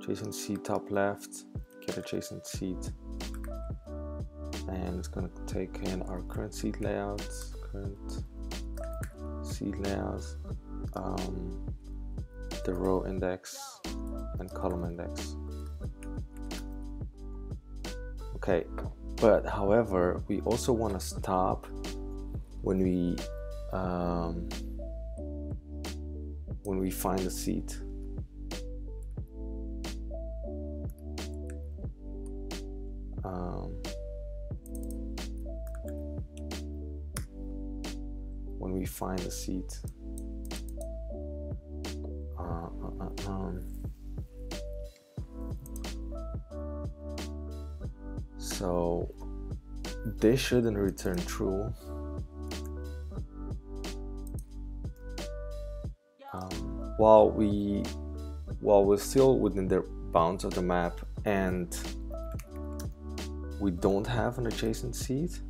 adjacent seat top left get adjacent seat and it's going to take in our current seat layouts current seat layouts um, the row index and column index. Okay but however we also want to stop when we um, when we find a seat. Um, when we find a seat this shouldn't return true um, while we while we're still within the bounds of the map and we don't have an adjacent seat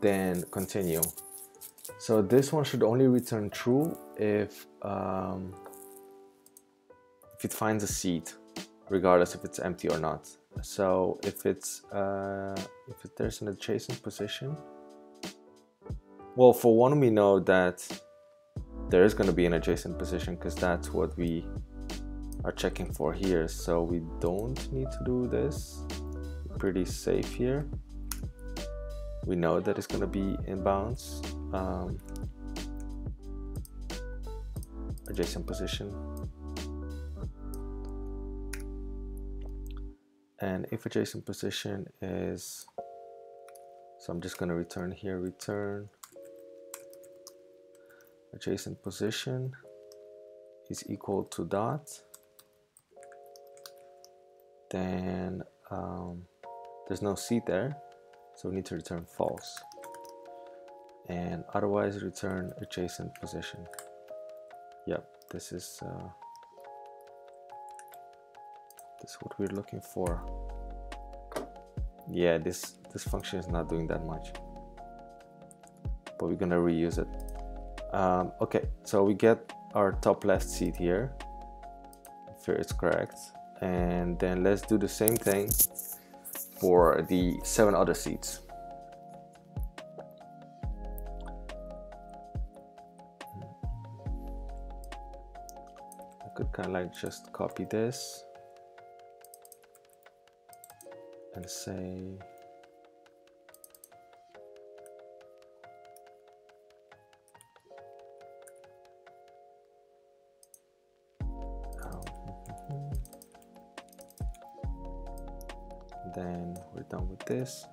then continue so this one should only return true if um, if it finds a seat, regardless if it's empty or not. So if it's uh, if there's an adjacent position, well, for one we know that there is going to be an adjacent position because that's what we are checking for here. So we don't need to do this. pretty safe here. We know that it's going to be in bounds um, adjacent position and if adjacent position is so I'm just going to return here return. Adjacent position is equal to dot then um, there's no seat there so we need to return false. And otherwise return adjacent position. Yep this is uh, this is what we're looking for. Yeah this this function is not doing that much but we're gonna reuse it. Um, okay so we get our top left seat here if it's correct and then let's do the same thing for the seven other seats. I could kind of like just copy this and say. Um, then we're done with this.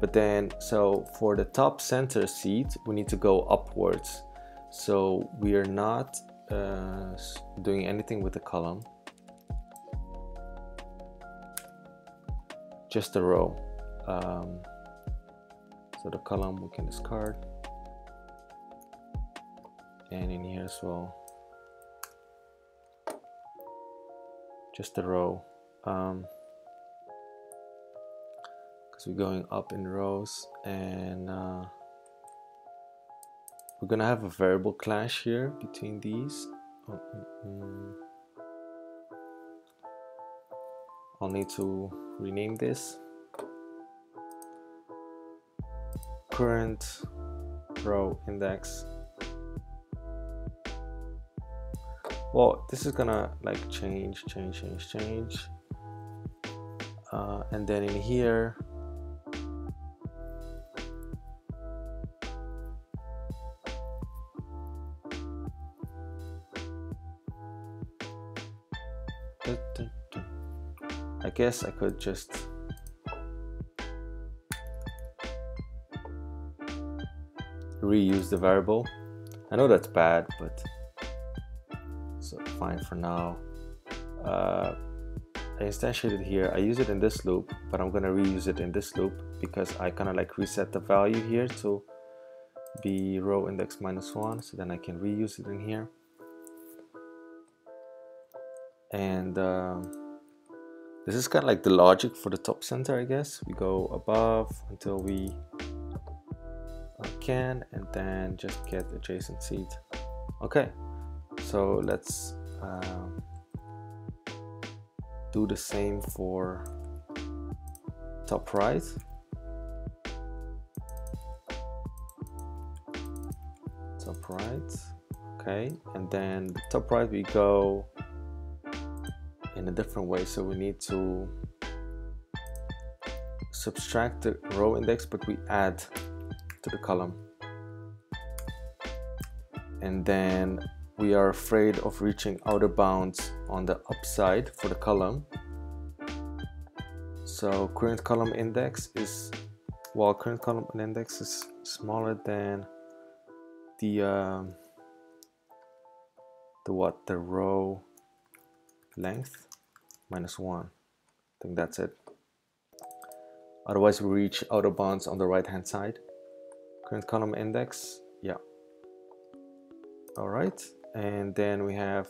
But then so for the top center seat we need to go upwards. So we are not uh, doing anything with the column just a row um, so the column we can discard and in here as well just a row um, because we're going up in rows and uh, we're gonna have a variable clash here between these. Oh, mm, mm. I'll need to rename this. Current row index. Well this is gonna like change change change change. Uh, and then in here guess I could just reuse the variable. I know that's bad, but so fine for now. Uh, I instantiated here. I use it in this loop, but I'm gonna reuse it in this loop because I kind of like reset the value here to be row index minus one, so then I can reuse it in here. And um, this is kind of like the logic for the top center, I guess. We go above until we can and then just get adjacent seed. Okay, so let's um, do the same for top right. Top right, okay, and then the top right we go in a different way. So we need to subtract the row index, but we add to the column. And then we are afraid of reaching outer bounds on the upside for the column. So current column index is, while current column index is smaller than the, um, the what, the row length minus one. I think that's it. Otherwise we reach outer bounds on the right hand side. Current column index yeah. All right and then we have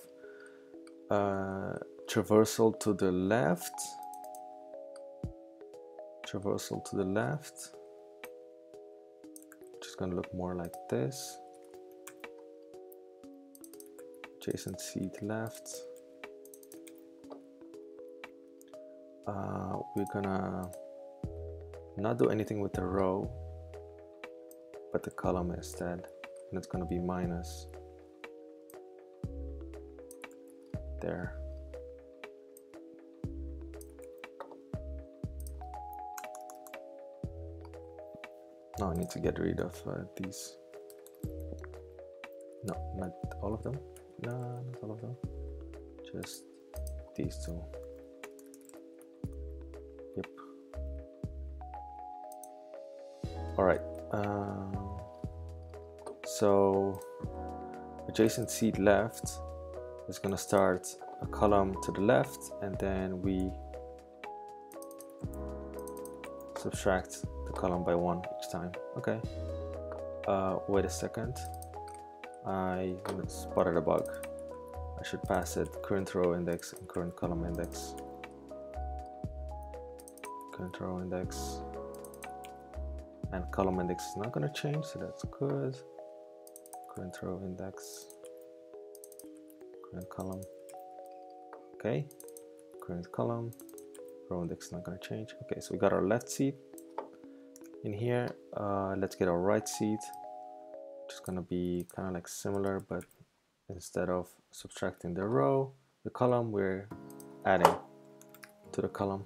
uh, traversal to the left. Traversal to the left. Just gonna look more like this. Adjacent seat left uh, we're gonna not do anything with the row but the column instead and it's to be minus there. Now I need to get rid of uh, these. No not all of them. No not all of them. Just these two all right um, so adjacent seed left is going to start a column to the left and then we subtract the column by one each time okay? Uh, wait a second. I spotted a bug. I should pass it current row index and current column index. Current row index and column index is not going to change so that's good. Current row index. Current column. Okay. Current column. Row index not going to change. Okay so we got our left seat in here. Uh, let's get our right seed just going to be kind of like similar but instead of subtracting the row the column we're adding to the column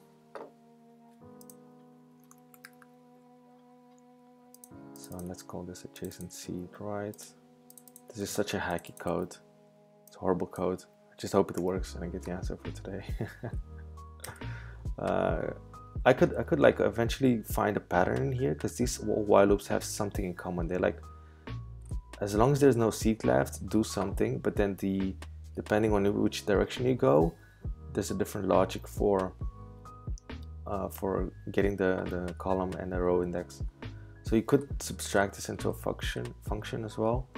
let's call this adjacent seed right? This is such a hacky code. It's horrible code. I just hope it works and I get the answer for today. Uh, I could I could like eventually find a pattern here because these while loops have something in common. They're like as long as there's no seed left do something but then the depending on which direction you go there's a different logic for uh, for getting the, the column and the row index so you could subtract this into a function function as well.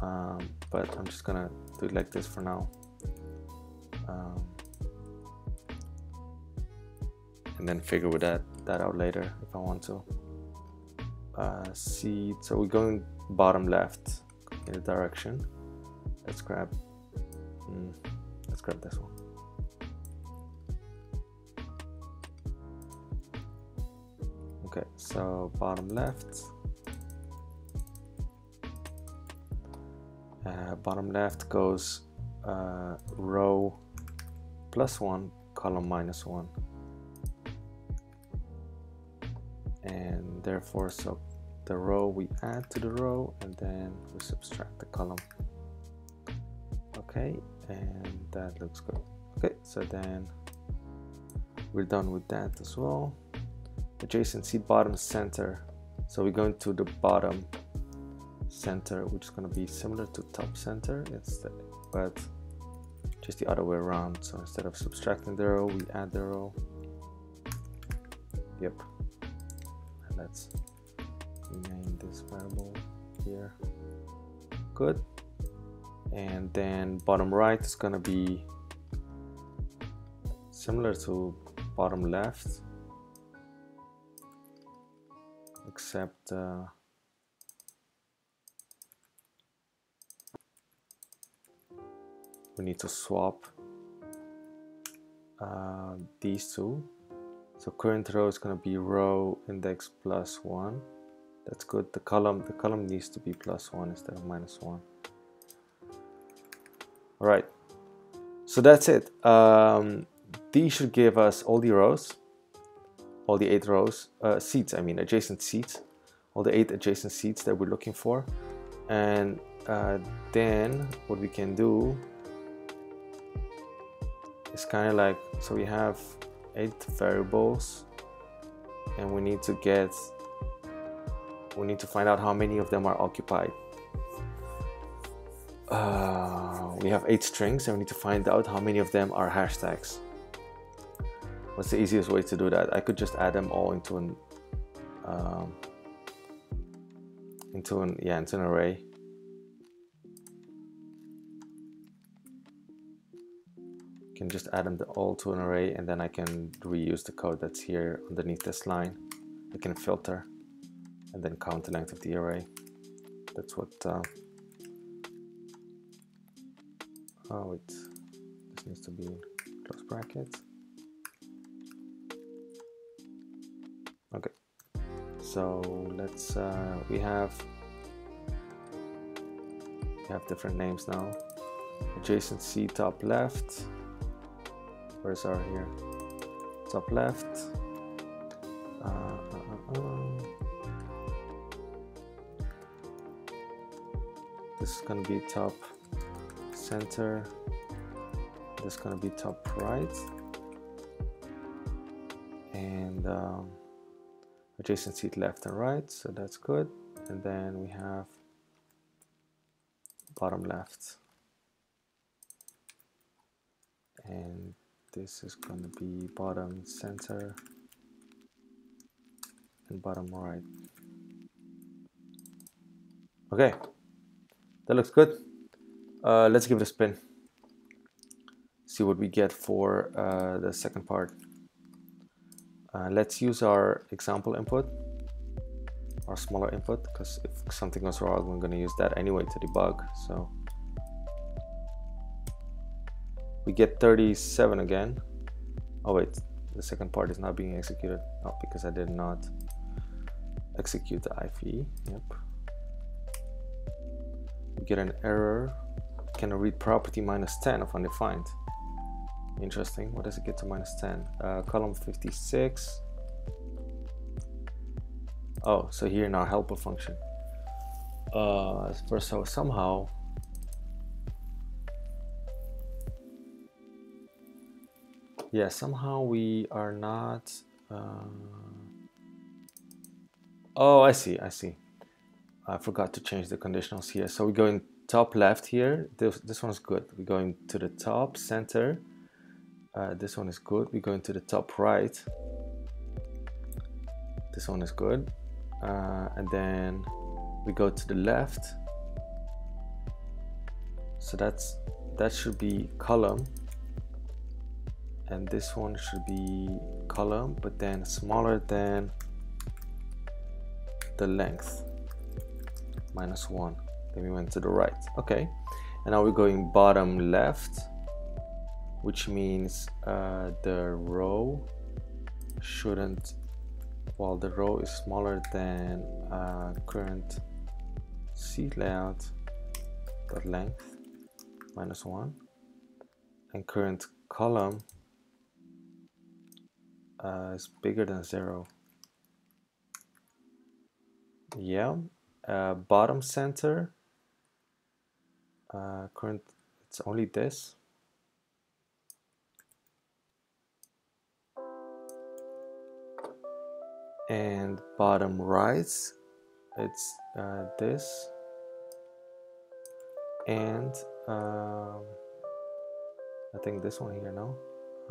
Um, but I'm just gonna do it like this for now. Um, and then figure with that that out later if I want to. uh, seed. So we're going bottom left in the direction. Let's grab. Mm, let's grab this one. So bottom left. Uh, bottom left goes uh, row plus one, column minus one. And therefore, so the row we add to the row and then we subtract the column. Okay, and that looks good. Okay, so then we're done with that as well. Adjacent seed bottom center. So we're going to the bottom center, which is going to be similar to top center instead, but just the other way around. So instead of subtracting the row, we add the row. Yep. And let's rename this variable here. Good. And then bottom right is going to be similar to bottom left, except uh, we need to swap uh, these two. So current row is going to be row index plus one. That's good. The column the column needs to be plus one instead of minus one. All right. So that's it. Um, these should give us all the rows all the eight rows uh, seats I mean adjacent seats all the eight adjacent seats that we're looking for. And uh, then what we can do it's kind of like so we have eight variables and we need to get we need to find out how many of them are occupied. Uh, we have eight strings and we need to find out how many of them are hashtags what's the easiest way to do that I could just add them all into an um, into an yeah into an array can just add them all to an array and then I can reuse the code that's here underneath this line. I can filter and then count the length of the array. That's what, uh, oh wait, this needs to be close brackets. So let's, uh, we have, we have different names now. Adjacent C top left, Where's our here? Top left. Uh, uh, uh, uh, this is gonna be top center. This is gonna be top right. And um, adjacent seat left and right, so that's good. And then we have bottom left. And this is going to be bottom center and bottom right okay that looks good uh, let's give it a spin see what we get for uh, the second part uh, let's use our example input our smaller input because if something goes wrong we're going to use that anyway to debug so. We get 37 again. Oh wait the second part is not being executed. Oh because I did not execute the IIFE yep. We get an error. Can read property minus 10 of undefined interesting. What does it get to minus 10 uh, column 56 oh so here in our helper function. Uh, so somehow yeah somehow we are not uh... oh I see I see. I forgot to change the conditionals here. So we go in top left here. This, this one's good. We're going to the top center uh, this one is good. We go into the top right. This one is good. Uh, and then we go to the left. So that's that should be column. And this one should be column but then smaller than the length. Minus 1 then we went to the right. Okay. And now we're going bottom left which means uh, the row shouldn't while the row is smaller than uh, current seat layout dot length minus 1 and current column uh, is bigger than 0 yeah uh, bottom center uh, current it's only this and bottom right it's uh, this. And um, I think this one here no?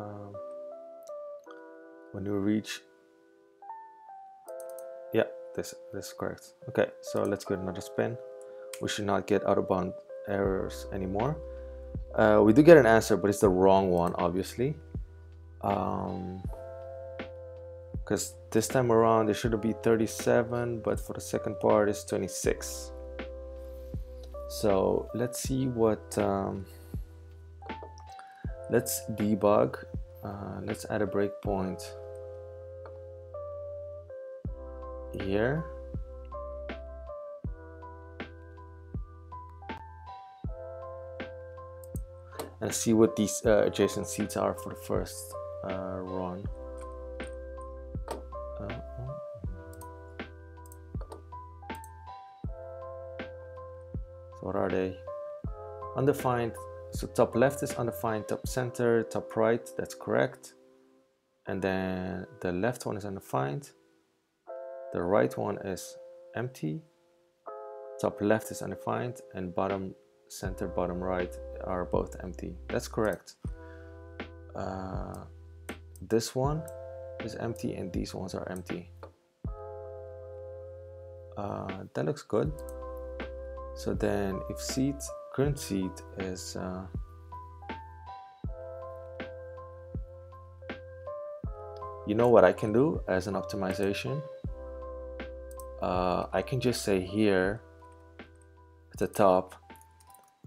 Um, when you reach yeah this this is correct. Okay so let's get another spin. We should not get out of bound errors anymore. Uh, we do get an answer but it's the wrong one obviously. Um, because this time around it should be 37 but for the second part it's 26 so let's see what um, let's debug. Uh, let's add a breakpoint here. And see what these uh, adjacent seats are for the first uh, run are they undefined so top left is undefined top center top right that's correct. And then the left one is undefined the right one is empty. Top left is undefined and bottom center bottom right are both empty. That's correct. Uh, this one is empty and these ones are empty. Uh, that looks good so then if seat current seat is uh, you know what I can do as an optimization? Uh, I can just say here at the top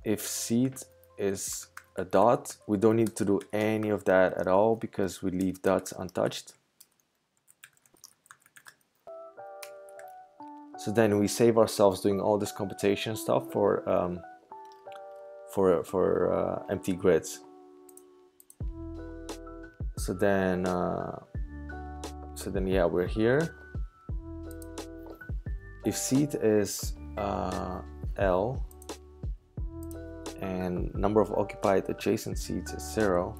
if seat is a dot we don't need to do any of that at all because we leave dots untouched So then we save ourselves doing all this computation stuff for um, for for uh, empty grids. So then uh, so then yeah we're here. If seat is uh, L and number of occupied adjacent seats is zero,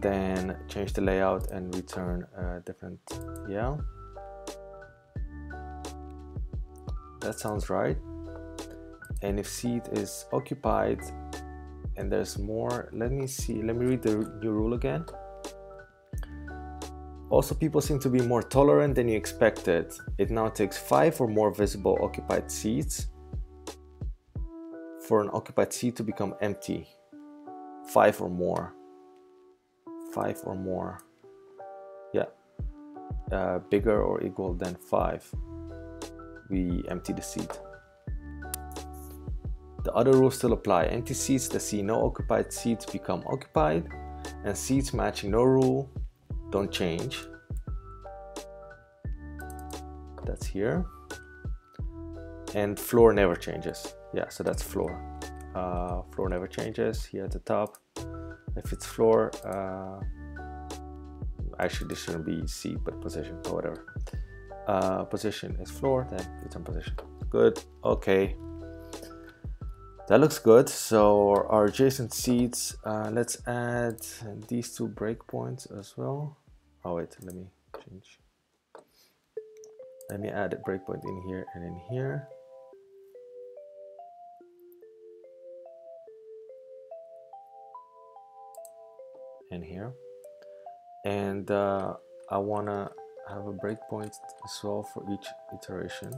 then change the layout and return a different yeah. That sounds right. And if seat is occupied and there's more let me see let me read the new rule again. Also people seem to be more tolerant than you expected. It now takes five or more visible occupied seats for an occupied seat to become empty. Five or more five or more. Yeah. Uh, bigger or equal than five we empty the seat the other rules still apply. Empty seats that see no occupied seats become occupied and seats matching no rule don't change. That's here. And floor never changes. Yeah so that's floor. Uh, floor never changes. Here at the top if it's floor uh, actually this shouldn't be seat but position or whatever. Uh, position is floor then it's on position. Good okay. That looks good. So our adjacent seats uh, let's add these two breakpoints as well. Oh wait let me change. Let me add a breakpoint in here and in here in here. And uh, I wanna have a breakpoint as well for each iteration.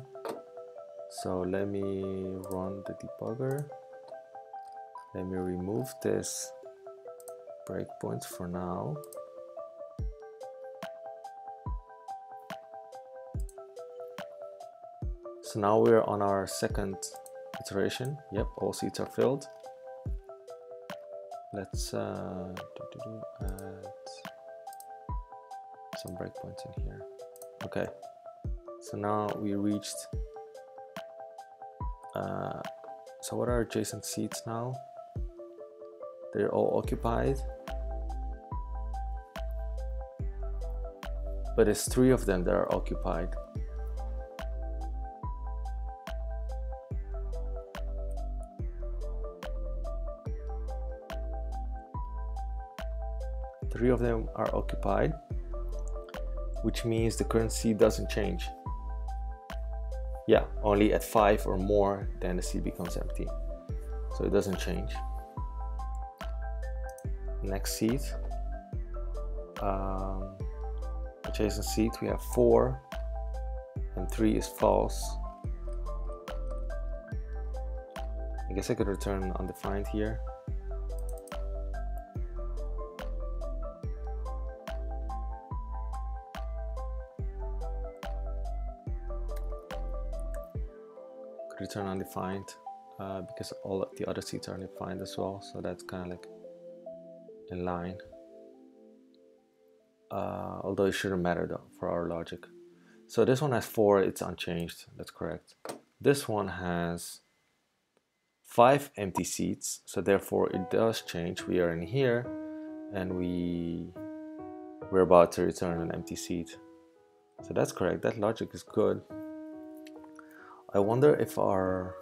So let me run the debugger. Let me remove this breakpoint for now. So now we're on our second iteration. Yep all seats are filled. Let's uh, add some breakpoints in here. Okay, so now we reached. Uh, so what are adjacent seats now? They're all occupied. But it's three of them that are occupied. Three of them are occupied, which means the currency doesn't change. Yeah, only at five or more, then the seat becomes empty. So it doesn't change next seat um, adjacent seat we have four and three is false I guess I could return undefined here return undefined uh, because all the other seats are undefined as well so that's kind of like in line. Uh, although it shouldn't matter though for our logic. So this one has four, it's unchanged, that's correct. This one has five empty seats, so therefore it does change. We are in here and we we're about to return an empty seat. So that's correct, that logic is good. I wonder if our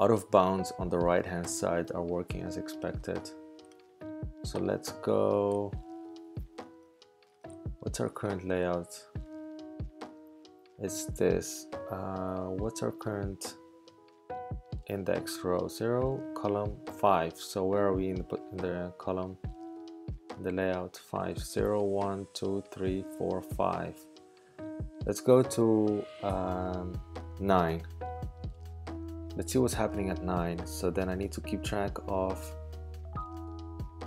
out of bounds on the right hand side are working as expected. So let's go. What's our current layout? It's this. Uh, what's our current index row? Zero, column five. So where are we in the, in the column? The layout five, zero, one, two, three, four, five. Let's go to um, nine. Let's see what's happening at nine. So then I need to keep track of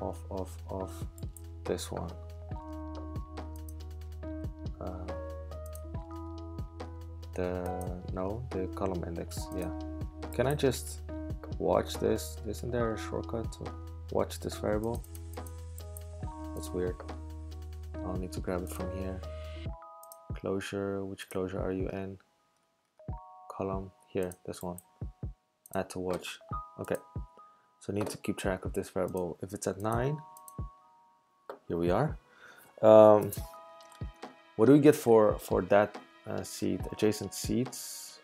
of of of this one. Uh, the no the column index yeah. Can I just watch this? Isn't there a shortcut to watch this variable? That's weird. I'll need to grab it from here closure which closure are you in column here this one add to watch okay so need to keep track of this variable. If it's at 9, here we are. Um, what do we get for, for that uh, seat, adjacent seats?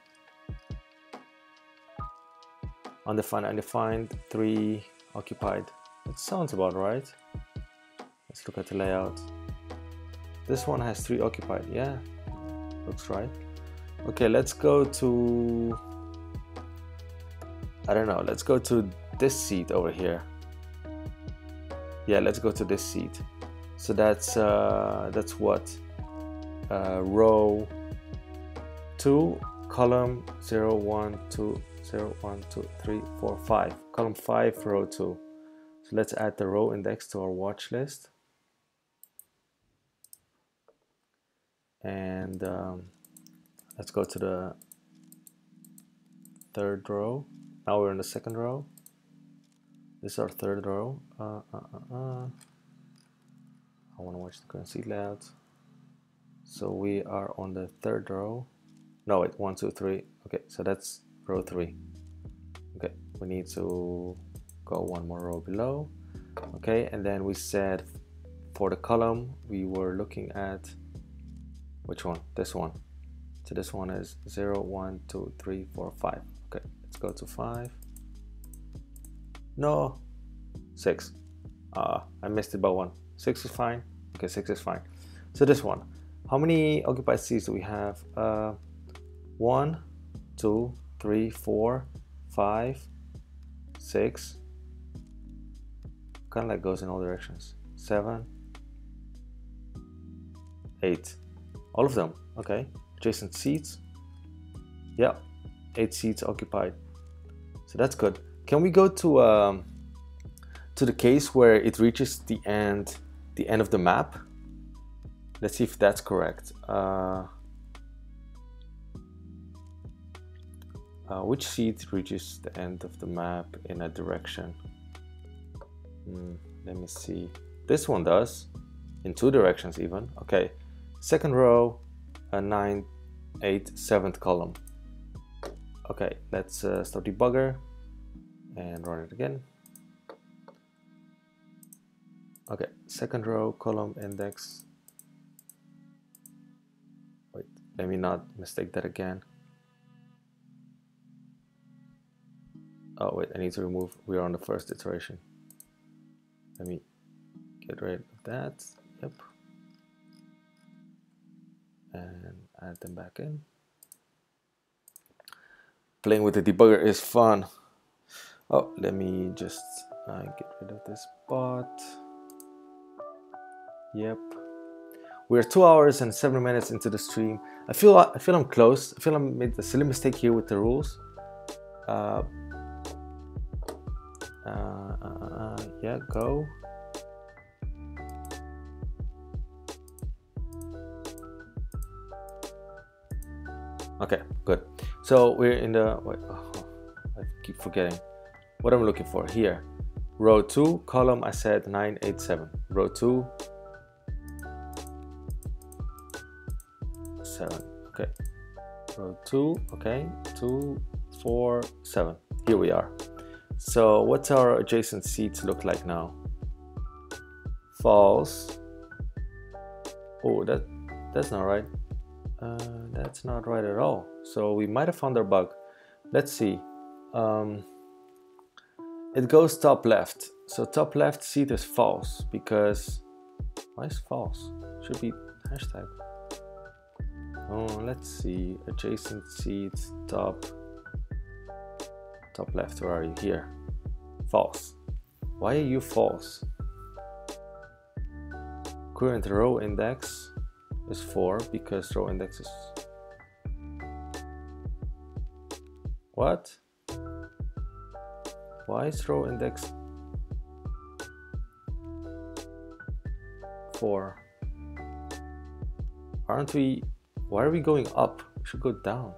Undefined, undefined, 3 occupied. That sounds about right. Let's look at the layout. This one has 3 occupied, yeah, looks right. Okay, let's go to, I don't know, let's go to this seat over here. Yeah let's go to this seat. So that's uh, that's what? Uh, row 2 column 0 1 2 0 1 2 3 4 5 column 5 row 2 so let's add the row index to our watch list and um, let's go to the third row now we're in the second row this is our third row. Uh, uh, uh, uh. I want to watch the current seat layout. So we are on the third row. No, wait, one, two, three. Okay, so that's row three. Okay, we need to go one more row below. Okay, and then we said for the column, we were looking at which one? This one. So this one is 0, 1, 2, 3, 4, 5. Okay, let's go to 5. No, six. Uh, I missed it by one. Six is fine. Okay, six is fine. So this one, how many occupied seats do we have? Uh, one, two, three, four, five, six. Kind of like goes in all directions. Seven, eight. All of them. Okay. Adjacent seats. Yeah, eight seats occupied. So that's good. Can we go to um, to the case where it reaches the end, the end of the map? Let's see if that's correct. Uh, uh, which seat reaches the end of the map in a direction? Mm, let me see. This one does, in two directions even. Okay, second row, a nine, eight, seventh column. Okay, let's uh, start debugger and run it again. Okay, second row, column, index. Wait, let me not mistake that again. Oh wait, I need to remove, we're on the first iteration. Let me get rid of that, yep. And add them back in. Playing with the debugger is fun. Oh, let me just uh, get rid of this bot. Yep. We're two hours and seven minutes into the stream. I feel I feel I'm close. I feel I made a silly mistake here with the rules. Uh, uh, uh, uh, yeah, go. Okay, good. So we're in the, wait, oh, I keep forgetting what I'm looking for here. Row 2, column I said 987. Row 2, 7. Okay. Row 2, okay. 2, 4, 7. Here we are. So what's our adjacent seats look like now? False. Oh, that that's not right. Uh, that's not right at all. So we might have found our bug. Let's see. Um, it goes top left. So top left seat is false because why is false? Should be hashtag. Oh, let's see. Adjacent seats top top left. Where are you? Here. False. Why are you false? Current row index is 4 because row index is what? Why is row index 4 aren't we why are we going up? We should go down.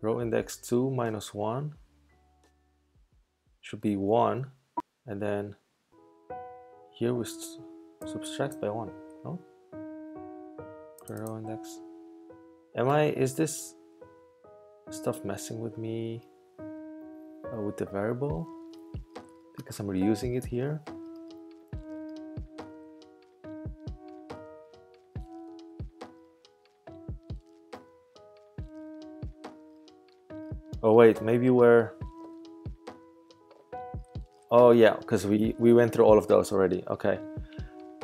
Row index 2 minus 1 should be 1 and then here we subtract by 1 no? Row index. Am I is this stuff messing with me uh, with the variable? Because I'm reusing it here. Oh wait maybe we're Oh yeah, because we we went through all of those already. Okay.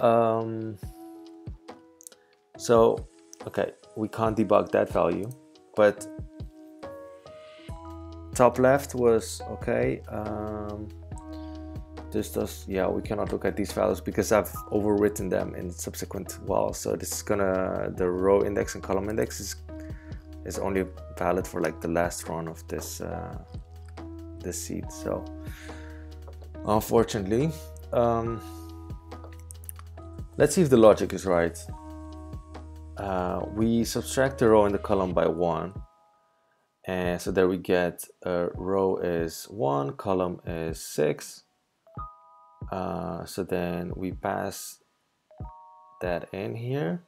Um, so okay, we can't debug that value, but top left was okay. Um, this does yeah we cannot look at these values because I've overwritten them in subsequent while. So this is gonna the row index and column index is is only valid for like the last run of this uh, this seed. So unfortunately. Um, let's see if the logic is right. Uh, we subtract the row and the column by 1 and so there we get a row is 1 column is 6 uh, so then we pass that in here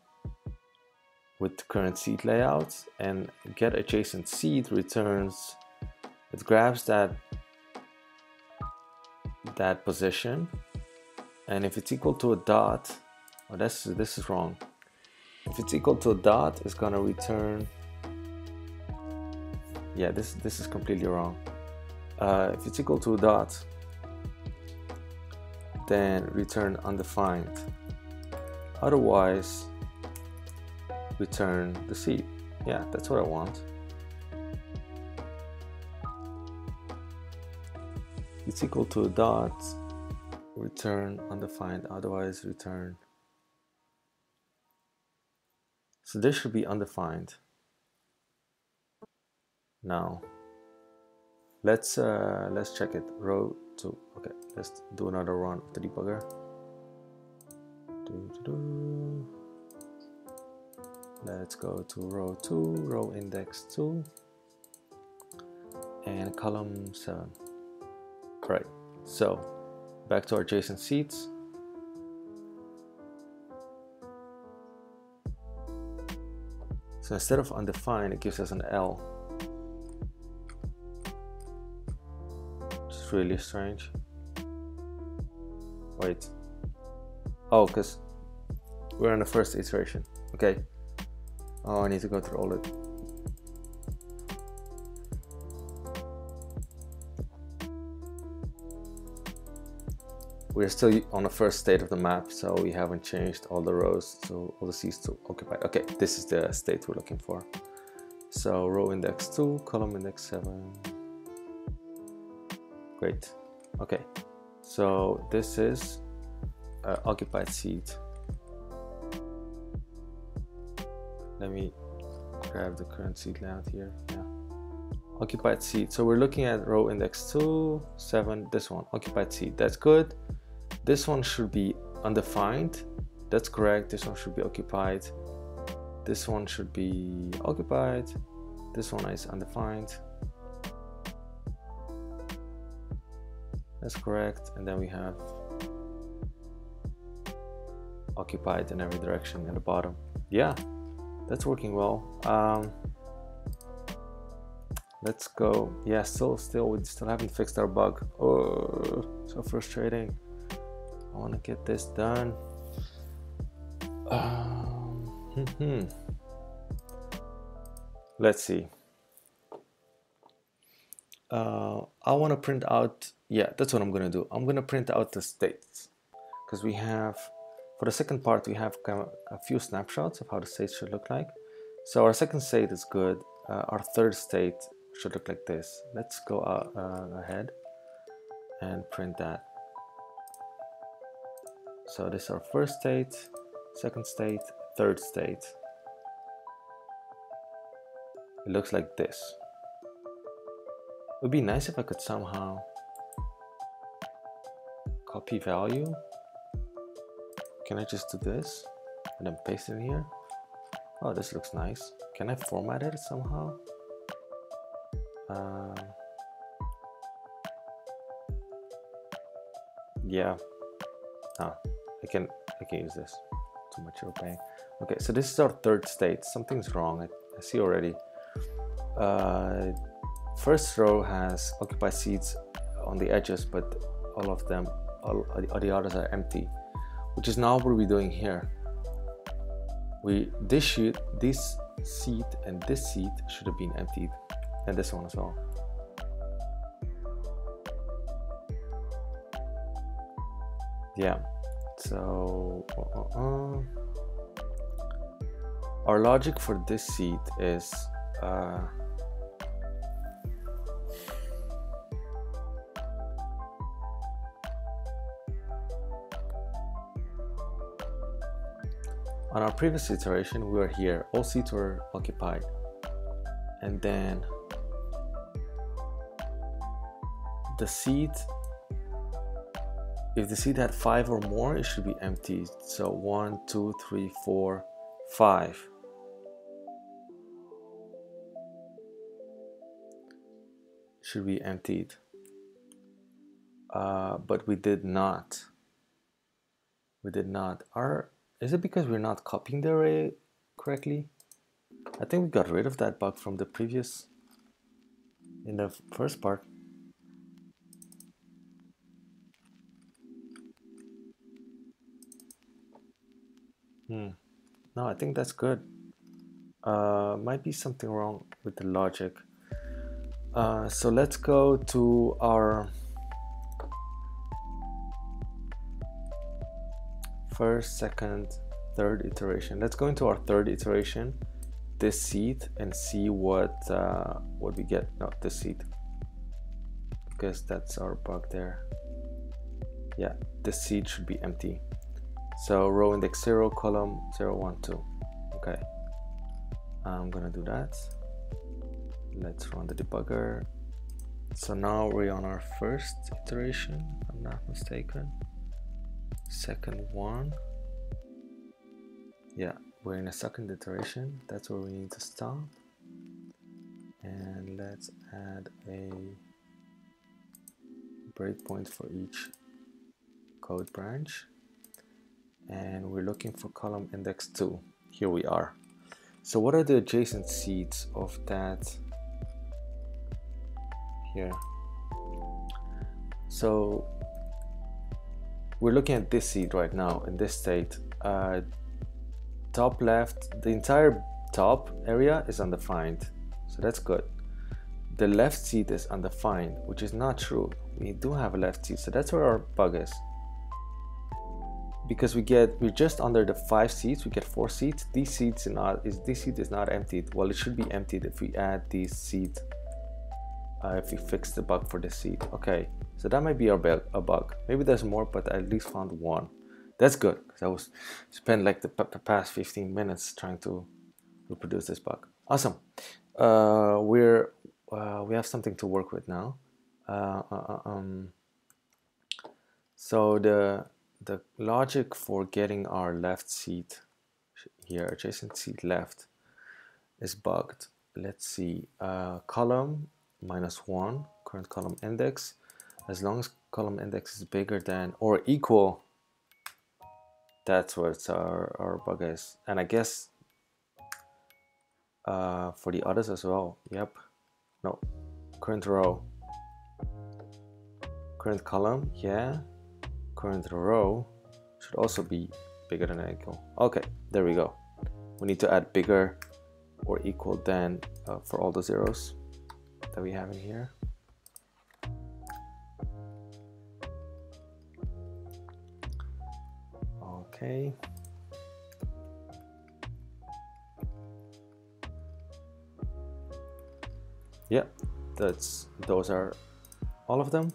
with the current seed layout and get adjacent seed returns it grabs that that position. And if it's equal to a dot oh this this is wrong. If it's equal to a dot it's gonna return yeah this this is completely wrong. Uh, if it's equal to a dot then return undefined. Otherwise return the seed. Yeah that's what I want it's equal to a dot return undefined otherwise return. So this should be undefined. Now let's uh, let's check it. Row 2 okay let's do another run of the debugger. Let's go to row 2 row index 2 and column 7 right. So back to our adjacent seats. so instead of undefined it gives us an L. It's really strange. Wait. Oh because we're on the first iteration. Okay. Oh I need to go through all of it we're still on the first state of the map so we haven't changed all the rows so all the seats to occupied okay this is the state we're looking for. So row index 2 column index 7 great. Okay. So this is uh, occupied seat. Let me grab the current seat layout here. Yeah. Occupied seat. So we're looking at row index 2 7 this one. Occupied seat. That's good this one should be undefined. That's correct. This one should be occupied. This one should be occupied. This one is undefined. That's correct. And then we have occupied in every direction in the bottom. Yeah that's working well. Um, let's go. Yeah still still we still haven't fixed our bug. Oh so frustrating I want to get this done um, hmm. let's see uh, I want to print out yeah that's what I'm gonna do I'm gonna print out the states because we have for the second part, we have a few snapshots of how the state should look like. So our second state is good. Uh, our third state should look like this. Let's go uh, uh, ahead and print that. So this is our first state, second state, third state. It looks like this. It would be nice if I could somehow copy value can I just do this and then paste it in here? Oh, this looks nice. Can I format it somehow? Um, yeah. Ah, I can I can use this. Too much opening. Okay, so this is our third state. Something's wrong. I, I see already. Uh, first row has occupied seats on the edges, but all of them, all, all the others are empty which is now what we're doing here. We this sheet, this seat and this seat should have been emptied and this one as well. Yeah, so uh, uh, uh. our logic for this seat is uh, On our previous iteration, we were here, all seats were occupied. And then the seat, if the seat had five or more, it should be empty. So one, two, three, four, five. Should be emptied. Uh, but we did not. We did not. Are, is it because we're not copying the array correctly? I think we got rid of that bug from the previous, in the first part. Hmm. No, I think that's good. Uh, might be something wrong with the logic. Uh, so let's go to our first, second, third iteration. Let's go into our third iteration, this seat, and see what uh, what we get. Not this seat, because that's our bug there. Yeah, this seat should be empty. So row index 0, column 0, 1, 2. Okay, I'm gonna do that. Let's run the debugger. So now we're on our first iteration, I'm not mistaken second one yeah we're in a second iteration that's where we need to stop and let's add a breakpoint for each code branch and we're looking for column index 2 here we are. So what are the adjacent seeds of that here? So we're looking at this seed right now in this state. Uh, top left the entire top area is undefined. So that's good. The left seed is undefined which is not true. We do have a left seed so that's where our bug is because we get we're just under the five seats we get four seeds these seeds not is this seed is not emptied well it should be emptied if we add these seeds uh, if we fix the bug for the seat. Okay so that might be our bug, a bug. Maybe there's more but I at least found one. That's good because I was spent like the past 15 minutes trying to reproduce this bug. Awesome. Uh, we're uh, we have something to work with now. Uh, uh, uh um, so the the logic for getting our left seat here, adjacent seed left, is bugged. Let's see, uh, column minus one, current column index. As long as column index is bigger than or equal, that's what our, our bug is. And I guess uh, for the others as well, yep. No, current row, current column, yeah, current row should also be bigger than equal. Okay, there we go. We need to add bigger or equal than uh, for all the zeros that we have in here. Okay. Yeah, that's those are all of them.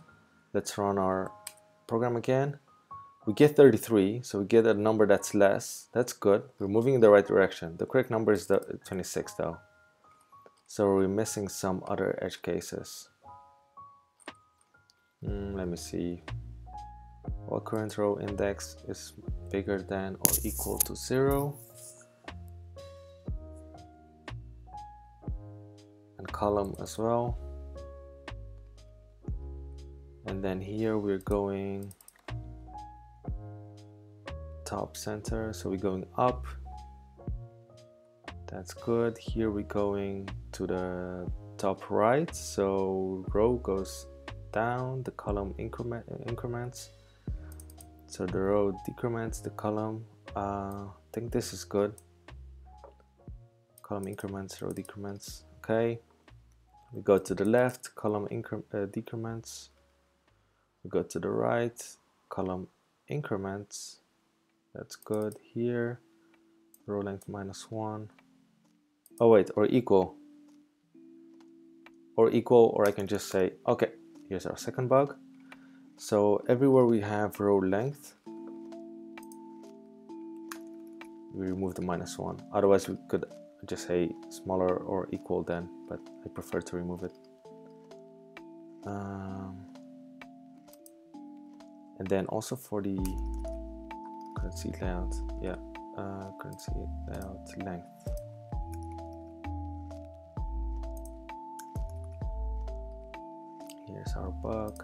Let's run our program again. We get 33, so we get a number that's less. That's good. We're moving in the right direction. The correct number is the 26 though. So we're missing some other edge cases. Mm, let me see. What current row index is bigger than or equal to zero. And column as well and then here we're going top center. So we're going up. That's good. Here we're going to the top right. So row goes down the column increment increments. So the row decrements the column uh, I think this is good. Column increments row decrements. Okay. We go to the left column uh, decrements we go to the right column increments. That's good. Here row length minus one. Oh wait or equal. Or equal or I can just say okay here's our second bug. So everywhere we have row length we remove the minus one. Otherwise we could just say smaller or equal then but I prefer to remove it. Um, and then also for the currency layout yeah uh, currency layout length. Here's our bug.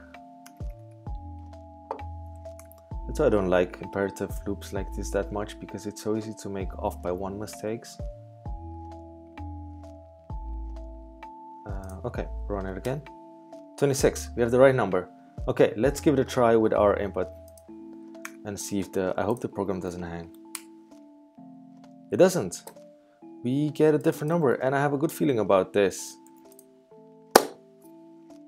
That's why I don't like imperative loops like this that much because it's so easy to make off by one mistakes. Uh, okay run it again. 26 we have the right number Okay, let's give it a try with our input and see if the, I hope the program doesn't hang. It doesn't. We get a different number and I have a good feeling about this.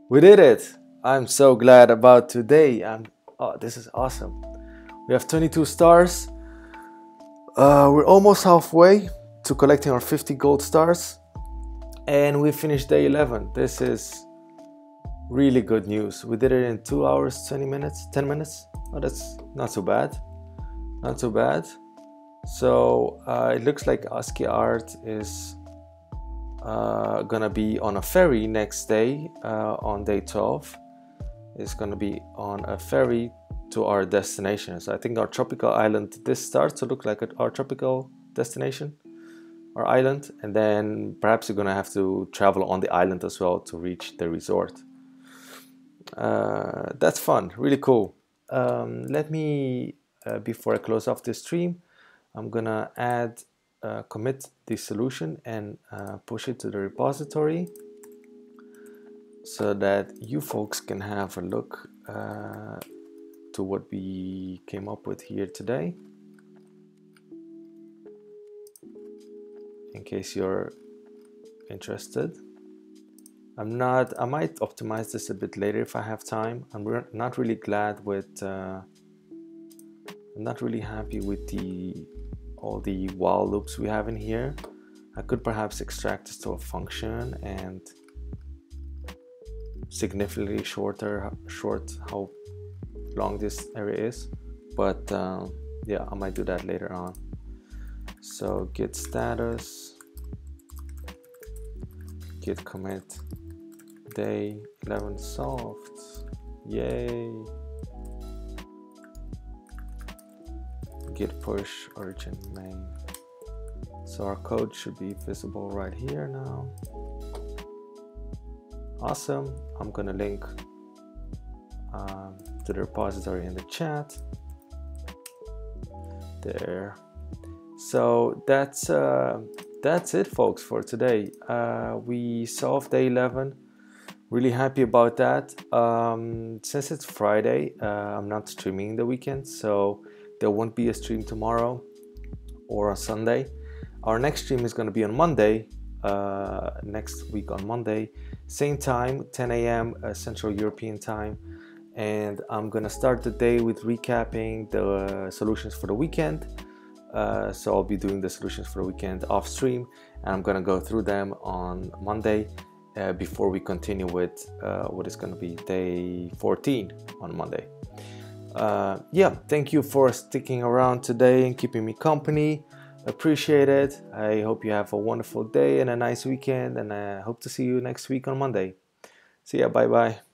We did it. I'm so glad about today. I'm, oh, this is awesome. We have 22 stars. Uh, we're almost halfway to collecting our 50 gold stars and we finished day 11. This is really good news. We did it in two hours, 20 minutes, 10 minutes. Oh, that's not so bad. Not so bad. So uh, it looks like ASCII art is uh, gonna be on a ferry next day uh, on day 12. It's gonna be on a ferry to our destination. So I think our tropical island, this starts to look like our tropical destination or island, and then perhaps you're gonna have to travel on the island as well to reach the resort. Uh, that's fun, really cool. Um, let me, uh, before I close off this stream, I'm gonna add, uh, commit the solution and uh, push it to the repository so that you folks can have a look uh, to what we came up with here today. In case you're interested. I'm not, I might optimize this a bit later if I have time. I'm re not really glad with, uh, I'm not really happy with the, all the while loops we have in here. I could perhaps extract this to a function and significantly shorter, short how long this area is. But um, yeah, I might do that later on. So git status, git commit day 11 solved. Yay! Git push origin main. So our code should be visible right here now. Awesome. I'm gonna link um, to the repository in the chat. There. So that's uh, that's it, folks, for today. Uh, we solved day 11 really happy about that. Um, since it's friday uh, i'm not streaming the weekend so there won't be a stream tomorrow or on sunday. Our next stream is going to be on monday uh, next week on monday same time 10 a.m uh, central european time. And i'm going to start the day with recapping the solutions for the weekend. Uh, so i'll be doing the solutions for the weekend off stream and i'm going to go through them on monday uh, before we continue with uh, what is going to be day 14 on Monday. Uh, yeah, thank you for sticking around today and keeping me company. Appreciate it. I hope you have a wonderful day and a nice weekend, and I hope to see you next week on Monday. See ya. Bye bye.